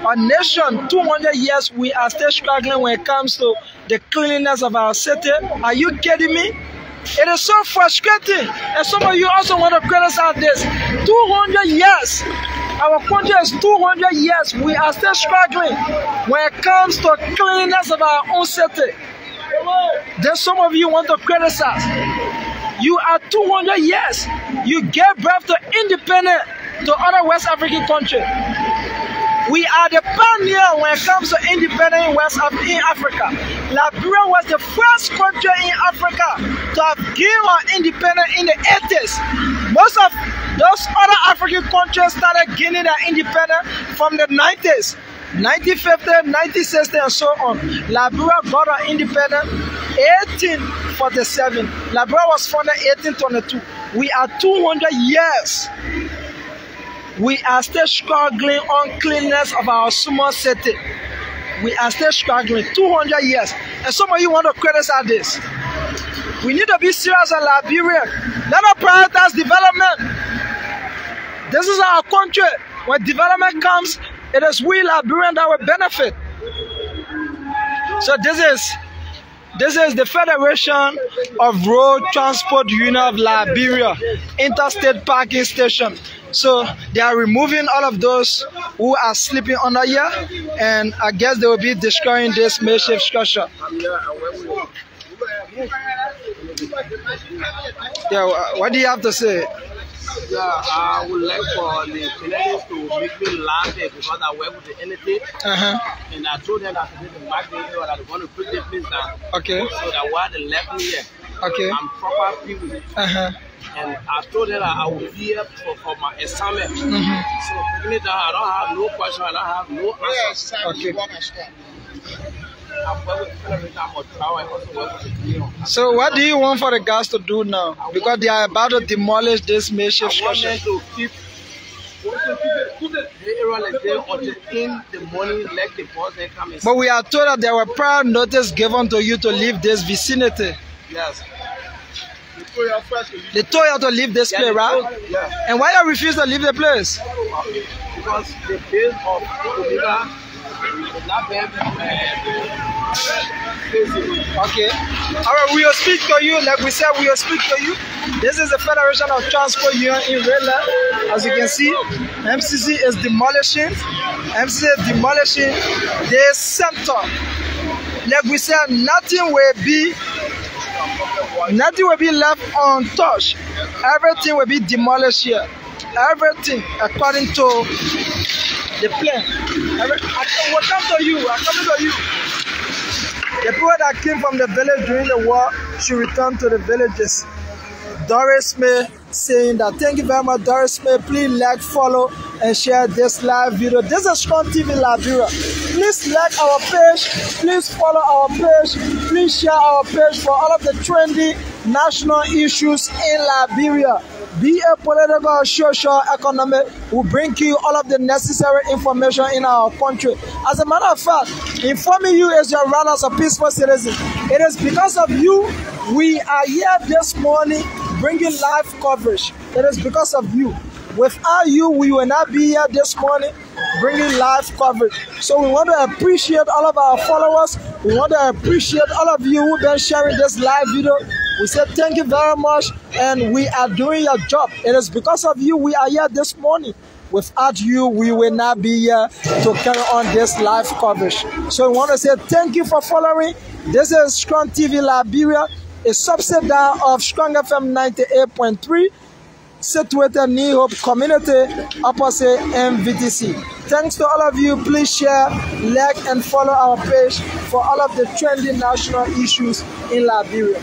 A nation, 200 years, we are still struggling when it comes to the cleanliness of our city. Are you kidding me? It is so frustrating. And some of you also want to criticize this. 200 years. Our country is 200 years. We are still struggling when it comes to cleanliness of our own city. Then some of you want to criticize. You are 200 years. You gave birth to independent to other West African countries. We are the pioneer when it comes to independence in West in Africa. Liberia was the first country in Africa to have our independence in the 80s. Most of those other African countries started gaining their independence from the 90s. 1950, 1960, and so on. Liberia got our independence 1847. Liberia was founded 1822. We are 200 years we are still struggling on cleanliness of our small city. We are still struggling 200 years. And some of you want to criticize this. We need to be serious in Liberia. Let us prioritize development. This is our country. When development comes, it is we Liberians that will benefit. So this is this is the Federation of Road Transport Union of Liberia, Interstate Parking Station. So they are removing all of those who are sleeping under here, and I guess they will be destroying this makeshift structure. Yeah, what do you have to say? Yeah, I would like for the Canadians to make me laugh because I work with the NFA. Uh-huh. And I told them that to the market that I want to put the place down. Okay. So that while they left me here, Okay. I'm proper people. Uh-huh. And I told her that I will be here for, for my assignment. Mhm. So picking it down, I don't have no question, I don't have no answer. Okay. I work with the Federation, I'm a travel, I also work with the union. So what do you want for the guys to do now? Because they are about to demolish this makeshift I want structure. to keep the area like them until in the morning, let the boss then come But we are told that there were prior notice given to you to leave this vicinity. Yes. They told you to leave this Yeah, place, right? told- Yeah. And why you refuse to leave the place? Because the base of Omega not basic. Okay. All right, we will speak to you. Like we said, we will speak to you. This is the Federation of Transport Union in Rela. As you can see, MCC is demolishing. MCC is demolishing this center. Like we said, nothing will be nothing will be left untouched. Everything will be demolished here. Everything according to the plan. Every, I will come to you. I come to you. The people that came from the village during the war should return to the villages. Doris May saying that thank you very much, Doris May. Please like, follow, and share this live video. This is Strong TV Liberia. Please like our page. Please follow our page. Please share our page for all of the trendy national issues in Liberia. Be a political, social, economic will bring you all of the necessary information in our country. As a matter of fact, informing you as your right as a peaceful citizen. It is because of you we are here this morning bringing live coverage. It is because of you. Without you, we will not be here this morning bringing live coverage. So we want to appreciate all of our followers. We want to appreciate all of you who've been sharing this live video. We say thank you very much, and we are doing your job. It is because of you we are here this morning. Without you, we will not be here to carry on this live coverage. So we want to say thank you for following. This is Strong TV Liberia, a subsidiary of Strong FM 98.3 situated near Hope Community opposite MVTC. Thanks to all of you. Please share, like, and follow our page for all of the trending national issues in Liberia.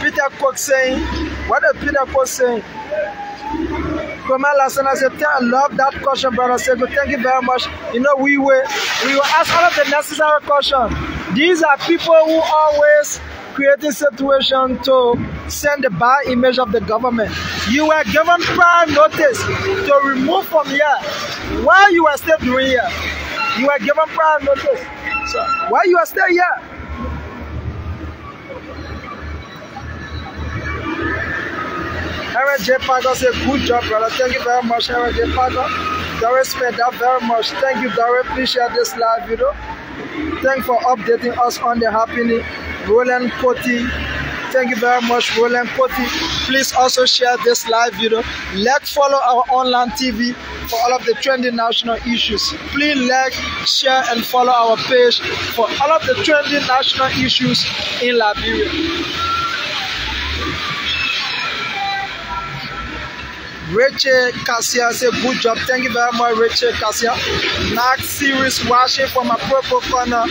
Peter Cook saying, what is Peter Cook saying? Kwame Lassen, I said, I love that question, brother. I said, thank you very much. You know, we were, we will ask all of the necessary questions. These are people who always creating situation to send the bad image of the government. You were given prior notice to remove from here. Why you are still doing here? You were given prior notice. So why you are still here? Aaron J. Parker said, good job, brother. Thank you very much, Aaron J. Parker. Doris spent that very much. Thank you, Doris. Please share this live video. Thanks for updating us on the happening. Roland Koti. Thank you very much, Roland Koti. Please also share this live video. Let's follow our online TV for all of the trending national issues. Please like, share, and follow our page for all of the trending national issues in Liberia. Rachel Cassia say good job. Thank you very much, Rachel Cassia. Max series watching from my purple corner.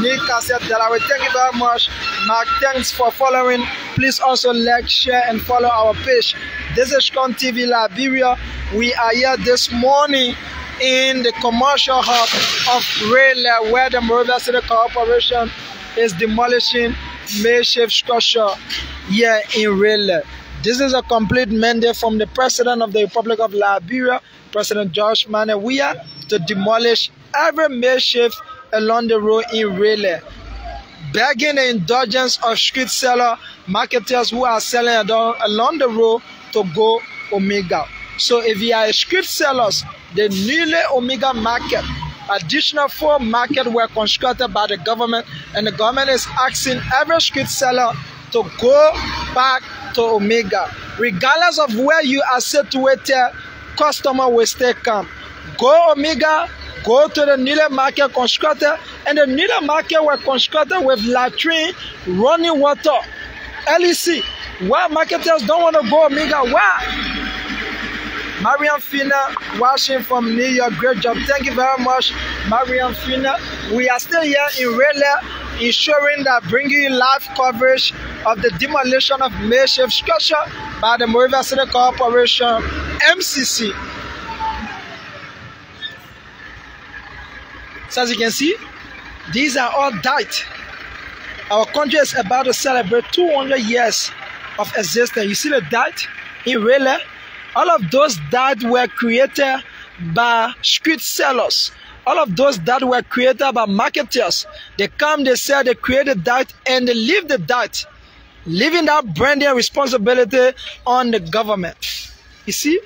Nick Cassia Delaware. Thank you very much. Mark, thanks for following. Please also like, share, and follow our page. This is Strong TV Liberia. We are here this morning in the commercial hub of Redlight, where the Monrovia City Corporation is demolishing makeshift structure here in Redlight. This is a complete mandate from the President of the Republic of Liberia, President George Manneh Weah, to demolish every makeshift along the road in Redlight, begging the indulgence of street seller marketers who are selling along the road to go Omega. So if you are a street sellers, the newly Omega market, additional four market were constructed by the government, and the government is asking every street seller to go back to Omega. Regardless of where you are situated, customer will still come. Go Omega, go to the Nile market constructed, and the Nile market were constructed with latrine, running water, LEC. Why marketers don't want to go Omega? Why? Marian Fina watching from New York. Great job. Thank you very much, Marian Fina. We are still here in Redlight, ensuring that bringing live coverage of the demolition of makeshift structure by the Monrovia City Corporation, MCC. So as you can see, these are all died. Our country is about to celebrate 200 years of existence. You see the date in Redlight? All of those that were created by street sellers. All of those that were created by marketers. They come, they sell, they created that, and they leave the that, leaving that branding responsibility on the government. You see?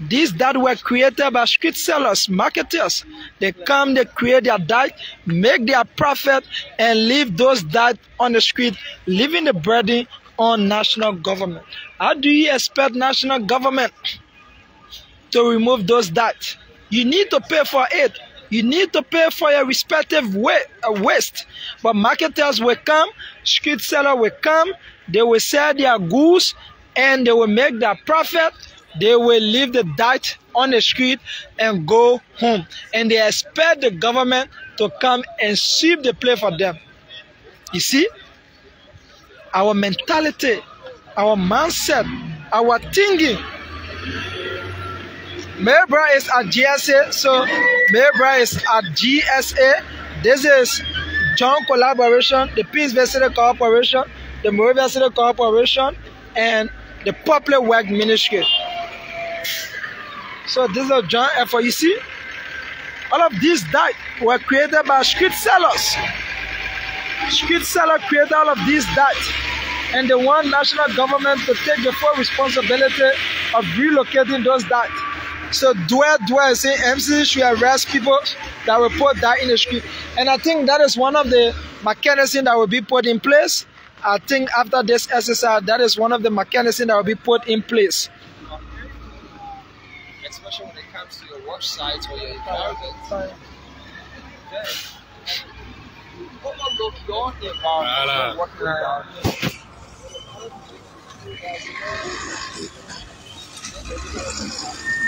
These that were created by street sellers, marketers, they come, they create their diet, make their profit, and leave those that on the street, leaving the burden on national government. How do you expect national government to remove those that? You need to pay for it. You need to pay for your respective uh, waste. But marketers will come, street seller will come, they will sell their goods and they will make their profit. They will leave the dirt on the street and go home. And they expect the government to come and sweep the place for them. You see? Our mentality, our mindset, our thinking. Mayabra is at GSA, so Mayabra is at GSA. This is Joint Collaboration, the Paynesville City Corporation, the Monrovia City Corporation, and the Public Work Ministry. So this is a joint effort. You see, all of these that were created by street sellers. Street sellers created all of these that, and they want national government to take the full responsibility of relocating those that. So dwell, dwell, say MC should arrest people that will put that in the street. And I think that is one of the mechanisms that will be put in place. I think after this exercise, that is one of the mechanisms that will be put in place. Especially when it comes to your work sites or your environment. Then, overlook your environment, working environment. I really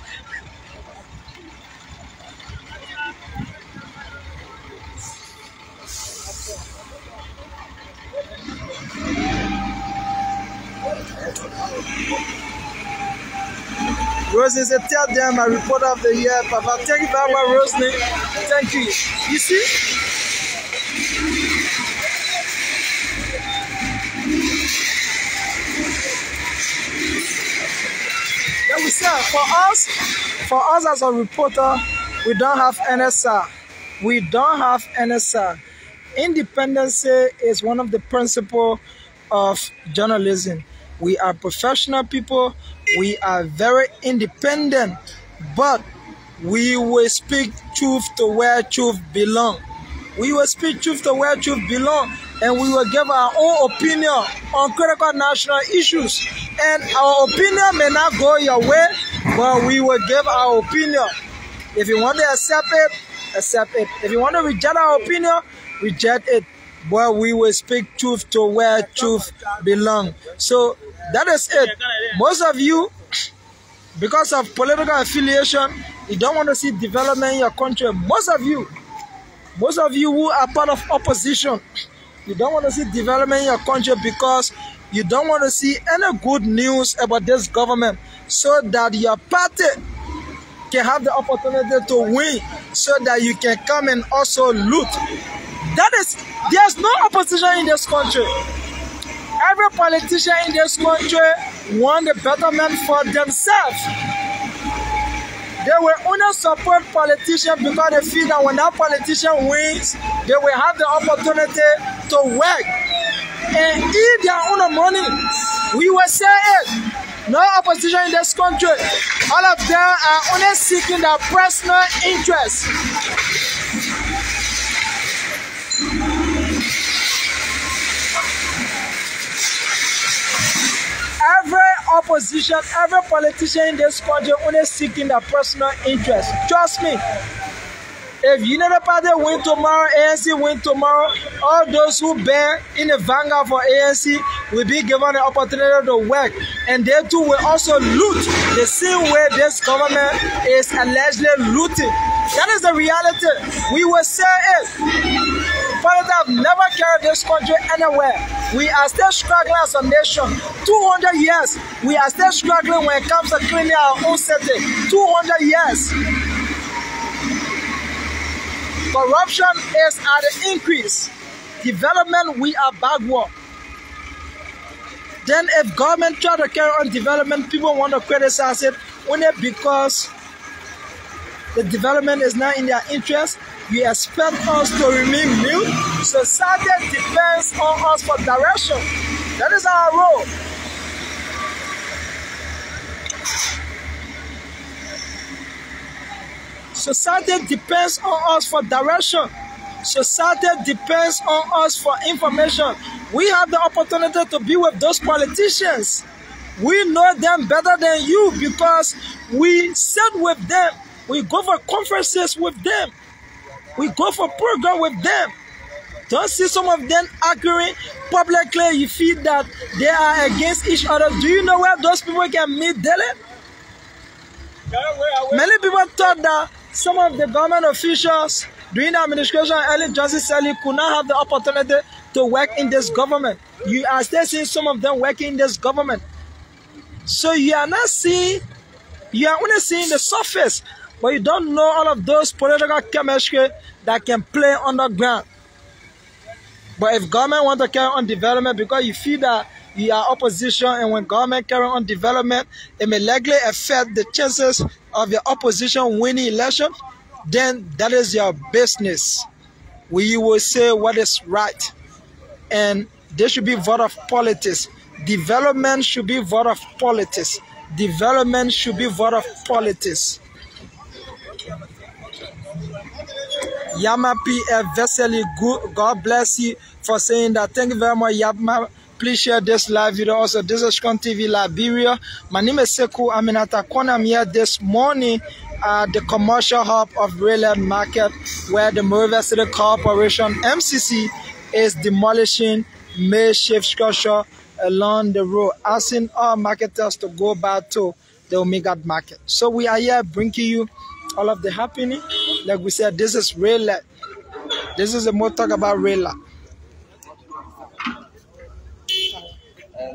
Rosie said, tell them my report of the year, Papa. Thank you very much. Thank you. You see? Then we say, for us, for us as a reporter, we don't have NSR. We don't have NSR. Independence is one of the principles of journalism. We are professional people. We are very independent, but we will speak truth to where truth belong. We will speak truth to where truth belong, and we will give our own opinion on critical national issues. And our opinion may not go your way, but we will give our opinion. If you want to accept it, accept it. If you want to reject our opinion, reject it. But we will speak truth to where truth belong. So that is it. Most of you, because of political affiliation, you don't want to see development in your country. Most of you, most of you who are part of opposition, you don't want to see development in your country because you don't want to see any good news about this government so that your party can have the opportunity to win so that you can come and also loot. That is, there's no opposition in this country. Every politician in this country want the betterment for themselves. They will only support politicians because they feel that when that politician wins, they will have the opportunity to work and eat their own money. We will say it. No opposition in this country. All of them are only seeking their personal interest. Every opposition, every politician in this country only seeking their personal interest. Trust me. If United Party win tomorrow, ANC win tomorrow, all those who bear in the vanguard for ANC will be given the opportunity to work. And they too will also loot the same way this government is allegedly looting. That is the reality. We will say it. Politics have never carried this country anywhere. We are still struggling as a nation. 200 years, we are still struggling when it comes to cleaning our own city. 200 years. Corruption is at an increase. Development, we are backward. Then if government try to carry on development, people want to criticize it only because the development is not in their interest. You expect us to remain mute. Society depends on us for direction. That is our role. Society depends on us for direction. Society depends on us for information. We have the opportunity to be with those politicians. We know them better than you because we sit with them. We go for conferences with them. We go for program with them. Don't see some of them arguing publicly. You feel that they are against each other. Do you know where those people can meet daily? Many people thought that some of the government officials during the administration of Johnson Sirleaf could not have the opportunity to work in this government. You are still seeing some of them working in this government. So you are not seeing, you are only seeing the surface, but you don't know all of those political chemistry that can play underground. But if government want to carry on development because you feel that you are opposition and when government carry on development, it may likely affect the chances of your opposition winning election, then that is your business. We will say what is right. And there should be vote of politics. Development should be vote of politics. Development should be vote of politics. Yama PF Vesely, God bless you for saying that. Thank you very much, Yama. Please share this live video. Also, this is Strong TV Liberia. My name is Sekou Aminata Kone. I'm here this morning at the commercial hub of Redlight Market where the Monrovia City Corporation, MCC, is demolishing makeshift structure along the road, asking all marketers to go back to the Omega market. So we are here bringing you all of the happening. Like we said, this is Redlight. This is a more talk about Redlight.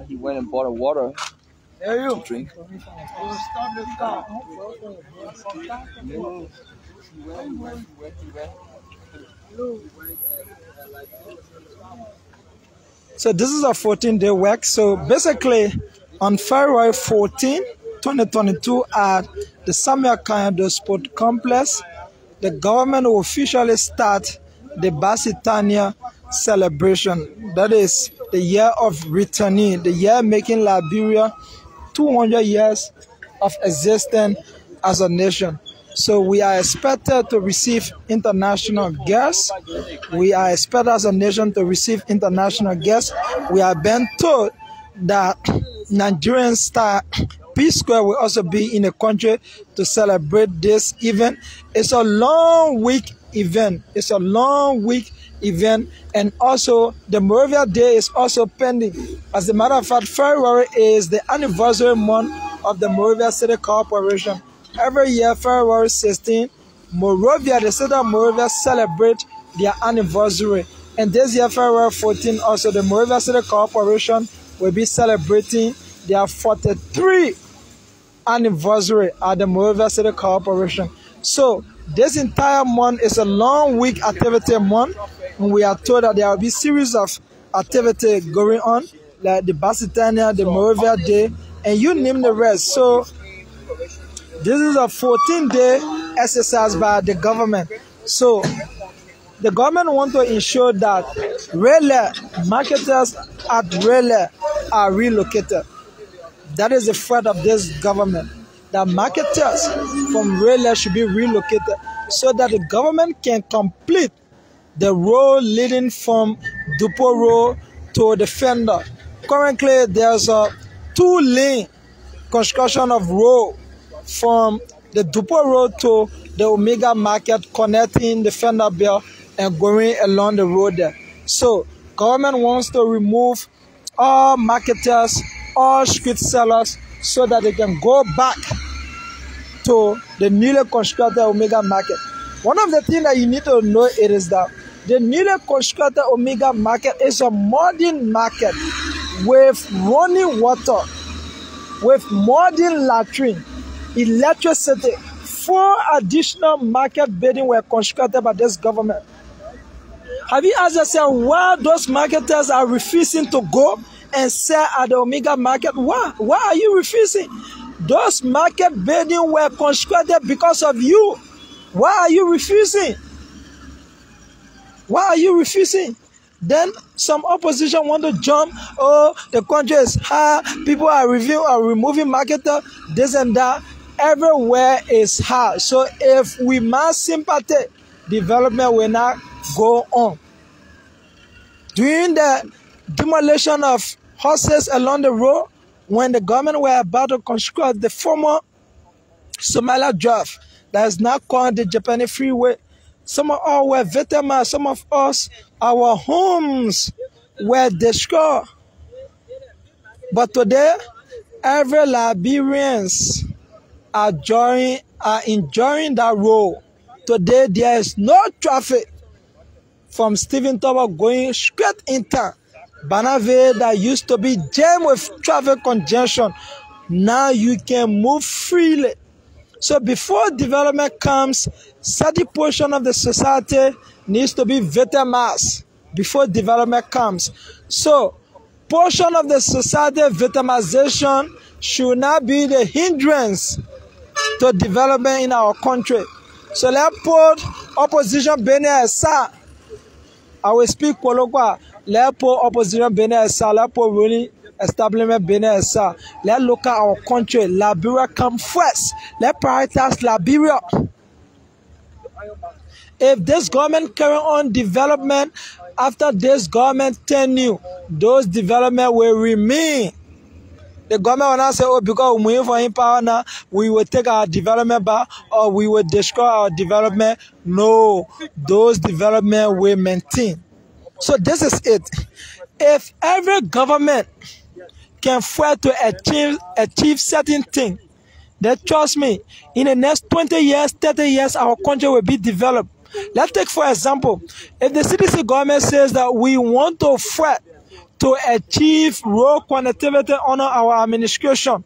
He went and bought a water There you. to drink. So this is a 14 day work. So basically on February 14, 2022 at the Samuel Kanyon Doe Sport Complex, the government will officially start the Bicentennial celebration. That is the year of returning, the year making Liberia 200 years of existence as a nation. So we are expected to receive international guests. We are expected as a nation to receive international guests. We are being told that Nigerian star P-Square will also be in the country to celebrate this event. It's a long week event. It's a long week event, and also the Monrovia Day is also pending. As a matter of fact, February is the anniversary month of the Monrovia City Corporation. Every year, February 16, Monrovia, the city of Monrovia, celebrate their anniversary. And this year, February 14, also the Monrovia City Corporation will be celebrating their 43 anniversary at the Monrovia City Corporation. So this entire month is a long week activity month, and we are told that there will be series of activity going on, like the Bicentennial, the Monrovia Day, and you name the rest. So this is a 14 day exercise by the government. So the government want to ensure that Redlight marketers at Redlight are relocated. That is the threat of this government. That marketers from Redlight should be relocated so that the government can complete the road leading from Duport Road to the Fendall. Currently, there's a two lane construction of road from the Duport Road to the Omega Market connecting the Fender Bell and going along the road there. So government wants to remove all marketers, all street sellers so that they can go back to the newly constructed Omega Market. One of the things that you need to know it is that the newly constructed Omega Market is a modern market with running water, with modern latrine, electricity. Four additional market buildings were constructed by this government. Have you asked yourself why those marketers are refusing to go and sell at the Omega market? Why? Why are you refusing? Those market buildings were constructed because of you. Why are you refusing? Why are you refusing? Then some opposition want to jump. Oh, the country is. People are review are removing marketer. Uh, this and that. Everywhere is high. So if we must sympathy development will not go on. During the demolition of houses along the road, when the government were about to construct the former Somalia Drive that is now called the Japanese Freeway, some of us were victims, some of us, our homes were destroyed. But today, every Liberians are enjoying, are enjoying that road. Today, there is no traffic from Stephen Tolbert going straight in town. Banave that used to be jammed with traffic congestion. Now you can move freely. So before development comes, certain portion of the society needs to be victimized before development comes. So portion of the society victimization should not be the hindrance to development in our country. So let's put opposition Benin aside. I will speak Kolokwa. Put opposition Benin. Let's put ruling establishment Benin aside. Let's look at our country. Liberia come first. Let's prioritize Liberia. If this government carry on development after this government tenure, those development will remain. The government will not say, oh, because we're for in power now, we will take our development back or we will destroy our development. No, those development will maintain. So this is it. If every government can fail to achieve achieve certain thing, then trust me, in the next 20 years, 30 years, our country will be developed. Let's take for example, if the CDC government says that we want to fight to achieve road connectivity under our administration,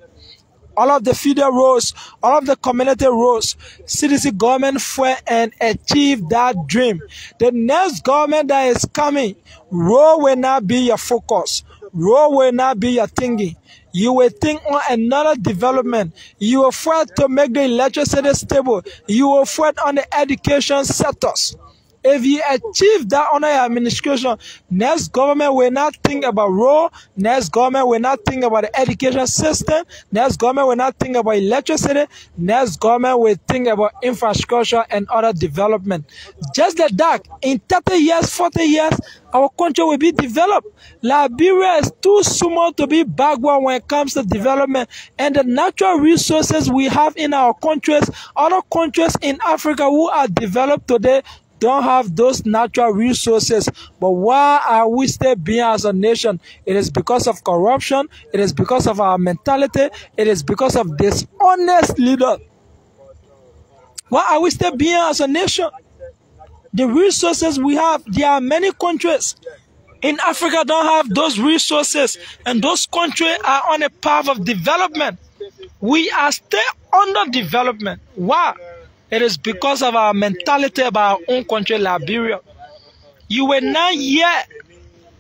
all of the feeder roads, all of the community roads, CDC government fight and achieve that dream. The next government that is coming, road will not be your focus. Road will not be your thinking. You will think on another development. You will fight to make the electricity stable. You will fight on the education sectors. If you achieve that under your administration, next government will not think about road, next government will not think about the education system, next government will not think about electricity, next government will think about infrastructure and other development. Just like that, in 30 years, 40 years, our country will be developed. Liberia is too small to be backward when it comes to development. And the natural resources we have in our countries, other countries in Africa who are developed today, don't have those natural resources. But why are we still being as a nation? It is because of corruption. It is because of our mentality. It is because of dishonest leaders. Why are we still being as a nation? The resources we have, there are many countries in Africa don't have those resources, and those countries are on a path of development. We are still under development. Why? It is because of our mentality about our own country, Liberia. You will not hear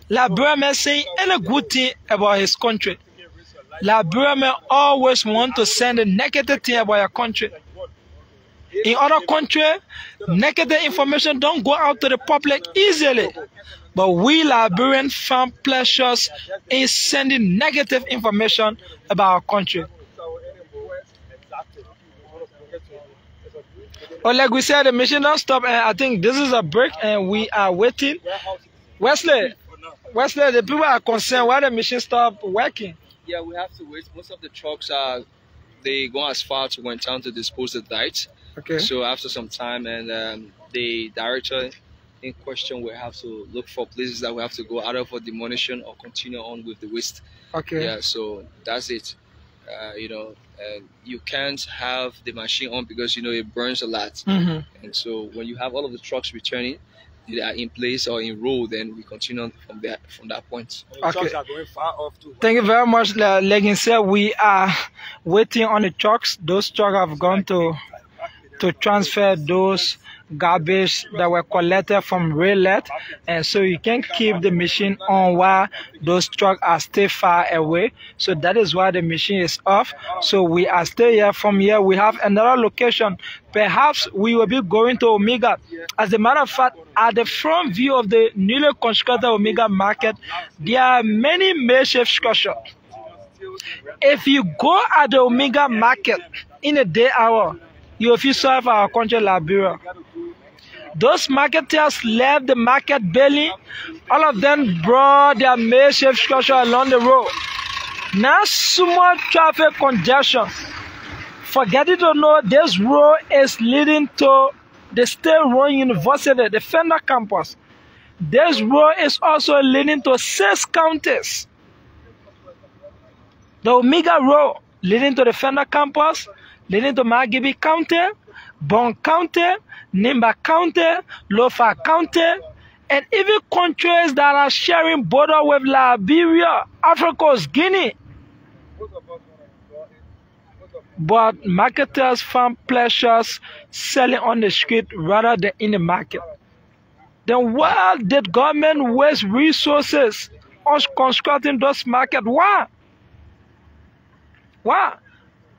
Liberia saying any good thing about his country. Liberia always want to send a negative thing about your country. In other countries, negative information don't go out to the public easily. But we Liberians found pleasures in sending negative information about our country. But like we said, the mission don't stop, and I think this is a break, and we are waiting. Wesley, Wesley, the people are concerned why the mission stop working. Yeah, we have to wait. Most of the trucks are they go as far to Whein Town to dispose the dirt. Okay. So after some time, and um, the director in question will have to look for places that we have to go either for demolition or continue on with the waste. Okay. Yeah, so that's it. Uh, you know, uh, you can't have the machine on because you know it burns a lot. Mhm. And so when you have all of the trucks returning, they are in place or in row, then we continue on from that from that point. Okay. Thank you very much, Le- Legging said. We are waiting on the trucks. Those trucks have gone to to transfer those garbage that were collected from Redlight, and so you can keep the machine on while those trucks are still far away. So that is why the machine is off. So we are still here. From here, we have another location. Perhaps we will be going to Omega. As a matter of fact, at the front view of the newly constructed Omega market, there are many makeshift structures. If you go at the Omega market in the day hour, you will feel sorry for our country, Liberia. Those marketers left the market belly. All of them brought their makeshift structure along the road. Now, much traffic congestion. Forgetting to know this road is leading to the State Road University, the Fendall campus. This road is also leading to six counties. The Omega Road leading to the Fendall campus, leading to Margibi County, Bong County, Nimba County, Lofa County, and even countries that are sharing border with Liberia, Africa's Guinea. But marketers found pleasures selling on the street rather than in the market. Then why did government waste resources on constructing those markets? Why? Why?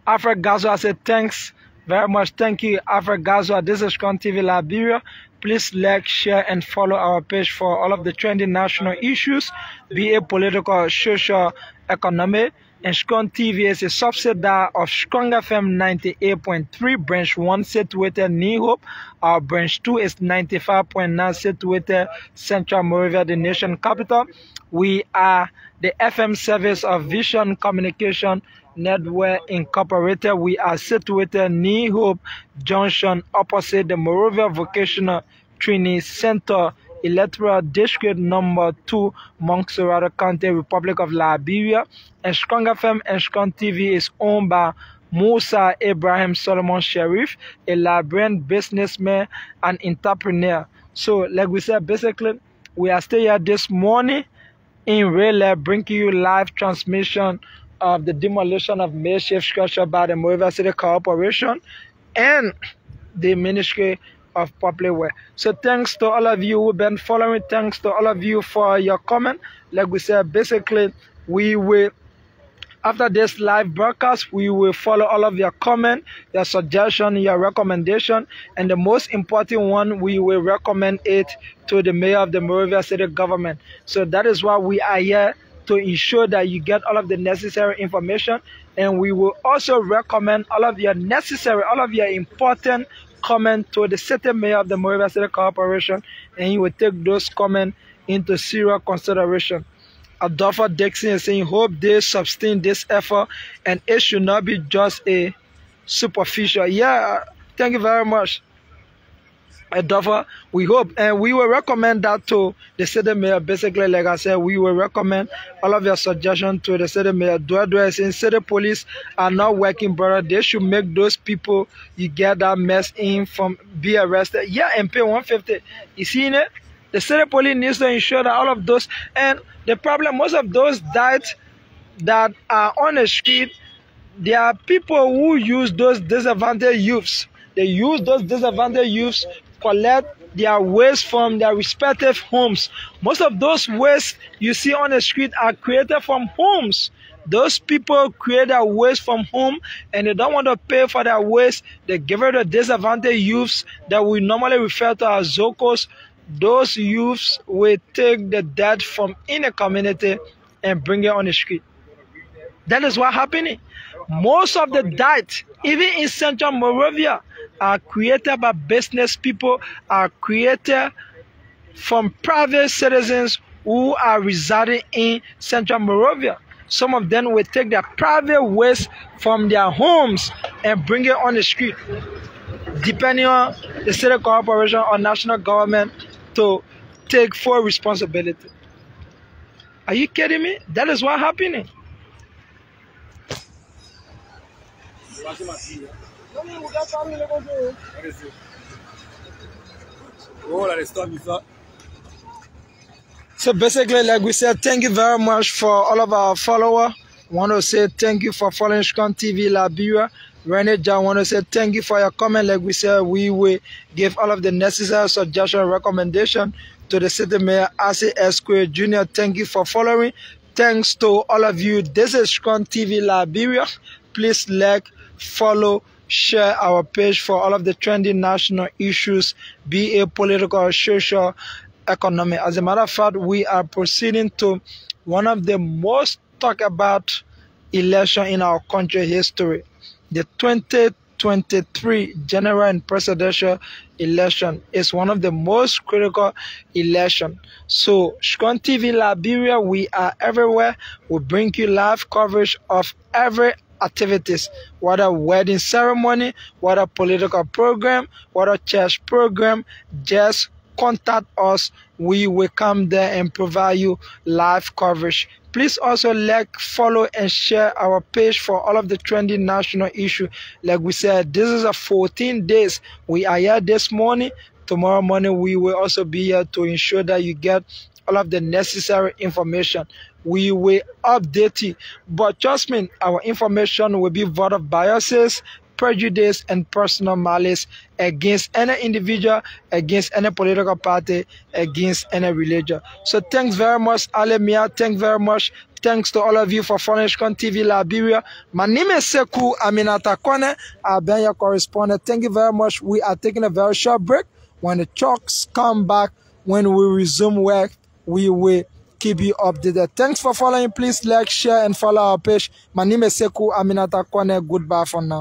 Africa Gaza said thanks very much. Thank you, Africa Gaza. This is Strong TV Liberia. Please like, share, and follow our page for all of the trending national issues, be it political, social, economic. And Strong TV is a subsidiary of Strong FM 98.3, branch 1 situated New Hope. Our branch 2 is 95.9 situated Central Monrovia, the nation capital. We are the FM service of Vision Communication Network Incorporated. We are situated near Hope Junction opposite the Monrovia Vocational Training Center, Electoral District Number 2, Montserrado County, Republic of Liberia. And Strong FM and Strong TV is owned by Musa Abraham Solomon Sharif, a Liberian businessman and entrepreneur. So, like we said, basically, we are still here this morning in life, bringing you live transmission of the demolition of makeshift structure by the Monrovia City Corporation and the Ministry of Public Works. So thanks to all of you who've been following. Thanks to all of you for your comment. Like we said, basically, we will after this live broadcast, we will follow all of your comment, your suggestion, your recommendation, and the most important one, we will recommend it to the mayor of the Monrovia City government. So that is why we are here to ensure that you get all of the necessary information. And we will also recommend all of your necessary, all of your important comment to the city mayor of the Monrovia City Corporation, and he will take those comments into serious consideration. Adolfo Dixon is saying, hope they sustain this effort and it should not be just a superficial. Yeah, thank you very much. Adolfo, we hope and we will recommend that to the city mayor. Basically, like I said, we will recommend all of your suggestions to the city mayor. Do Dua Dua is saying city police are not working, brother. They should make those people you get that mess in from be arrested. Yeah, and pay 150. You seen it? The city police needs to ensure that all of those and the problem, most of those died that are on the street, there are people who use those disadvantaged youths. They use those disadvantaged youths collect their waste from their respective homes. Most of those waste you see on the street are created from homes. Those people create their waste from home and they don't want to pay for their waste. They give it to disadvantaged youths that we normally refer to as zogos those youths will take the dead from in a community and bring it on the street. That is what happening. Most of the diet, even in Central Monrovia, are created by business people, are created from private citizens who are residing in Central Monrovia. Some of them will take their private waste from their homes and bring it on the street. Depending on the city corporation or national government to take full responsibility. Are you kidding me? That is So basically, like we said, thank you very much for all of our followers. want to say thank you for following Strong TV Liberia. Renee John want to say thank you for your comment. Like we said, we will give all of the necessary suggestion and recommendation to the city mayor, Asi Esquire Jr. Thank you for following. Thanks to all of you. This is Strong TV Liberia. Please like, follow, share our page for all of the trending national issues, be it political, social, economic. As a matter of fact, we are proceeding to one of the most talked about election in our country history the 2023 general and presidential election is one of the most critical election. So, Strong TV Liberia, we are everywhere. We bring you live coverage of every activities, whether wedding ceremony, whether political program, whether church program, just contact us. We will come there and provide you live coverage. Please also like, follow, and share our page for all of the trending national issue. Like we said, this is a 14 days. We are here this morning. Tomorrow morning, we will also be here to ensure that you get all of the necessary information. We will update it. But trust me, our information will be void of biases, prejudice, and personal malice against any individual, against any political party, against any religion. So thanks very much, Alemia. Thanks very much. Thanks to all of you for Strong TV Liberia. My name is Sekou Aminata Kone. I've been your correspondent. Thank you very much. We are taking a very short break. When the trucks come back, when we resume work, we will keep you updated. Thanks for following. Please like, share, and follow our page. My name is Sekou Aminata Kone. Goodbye for now.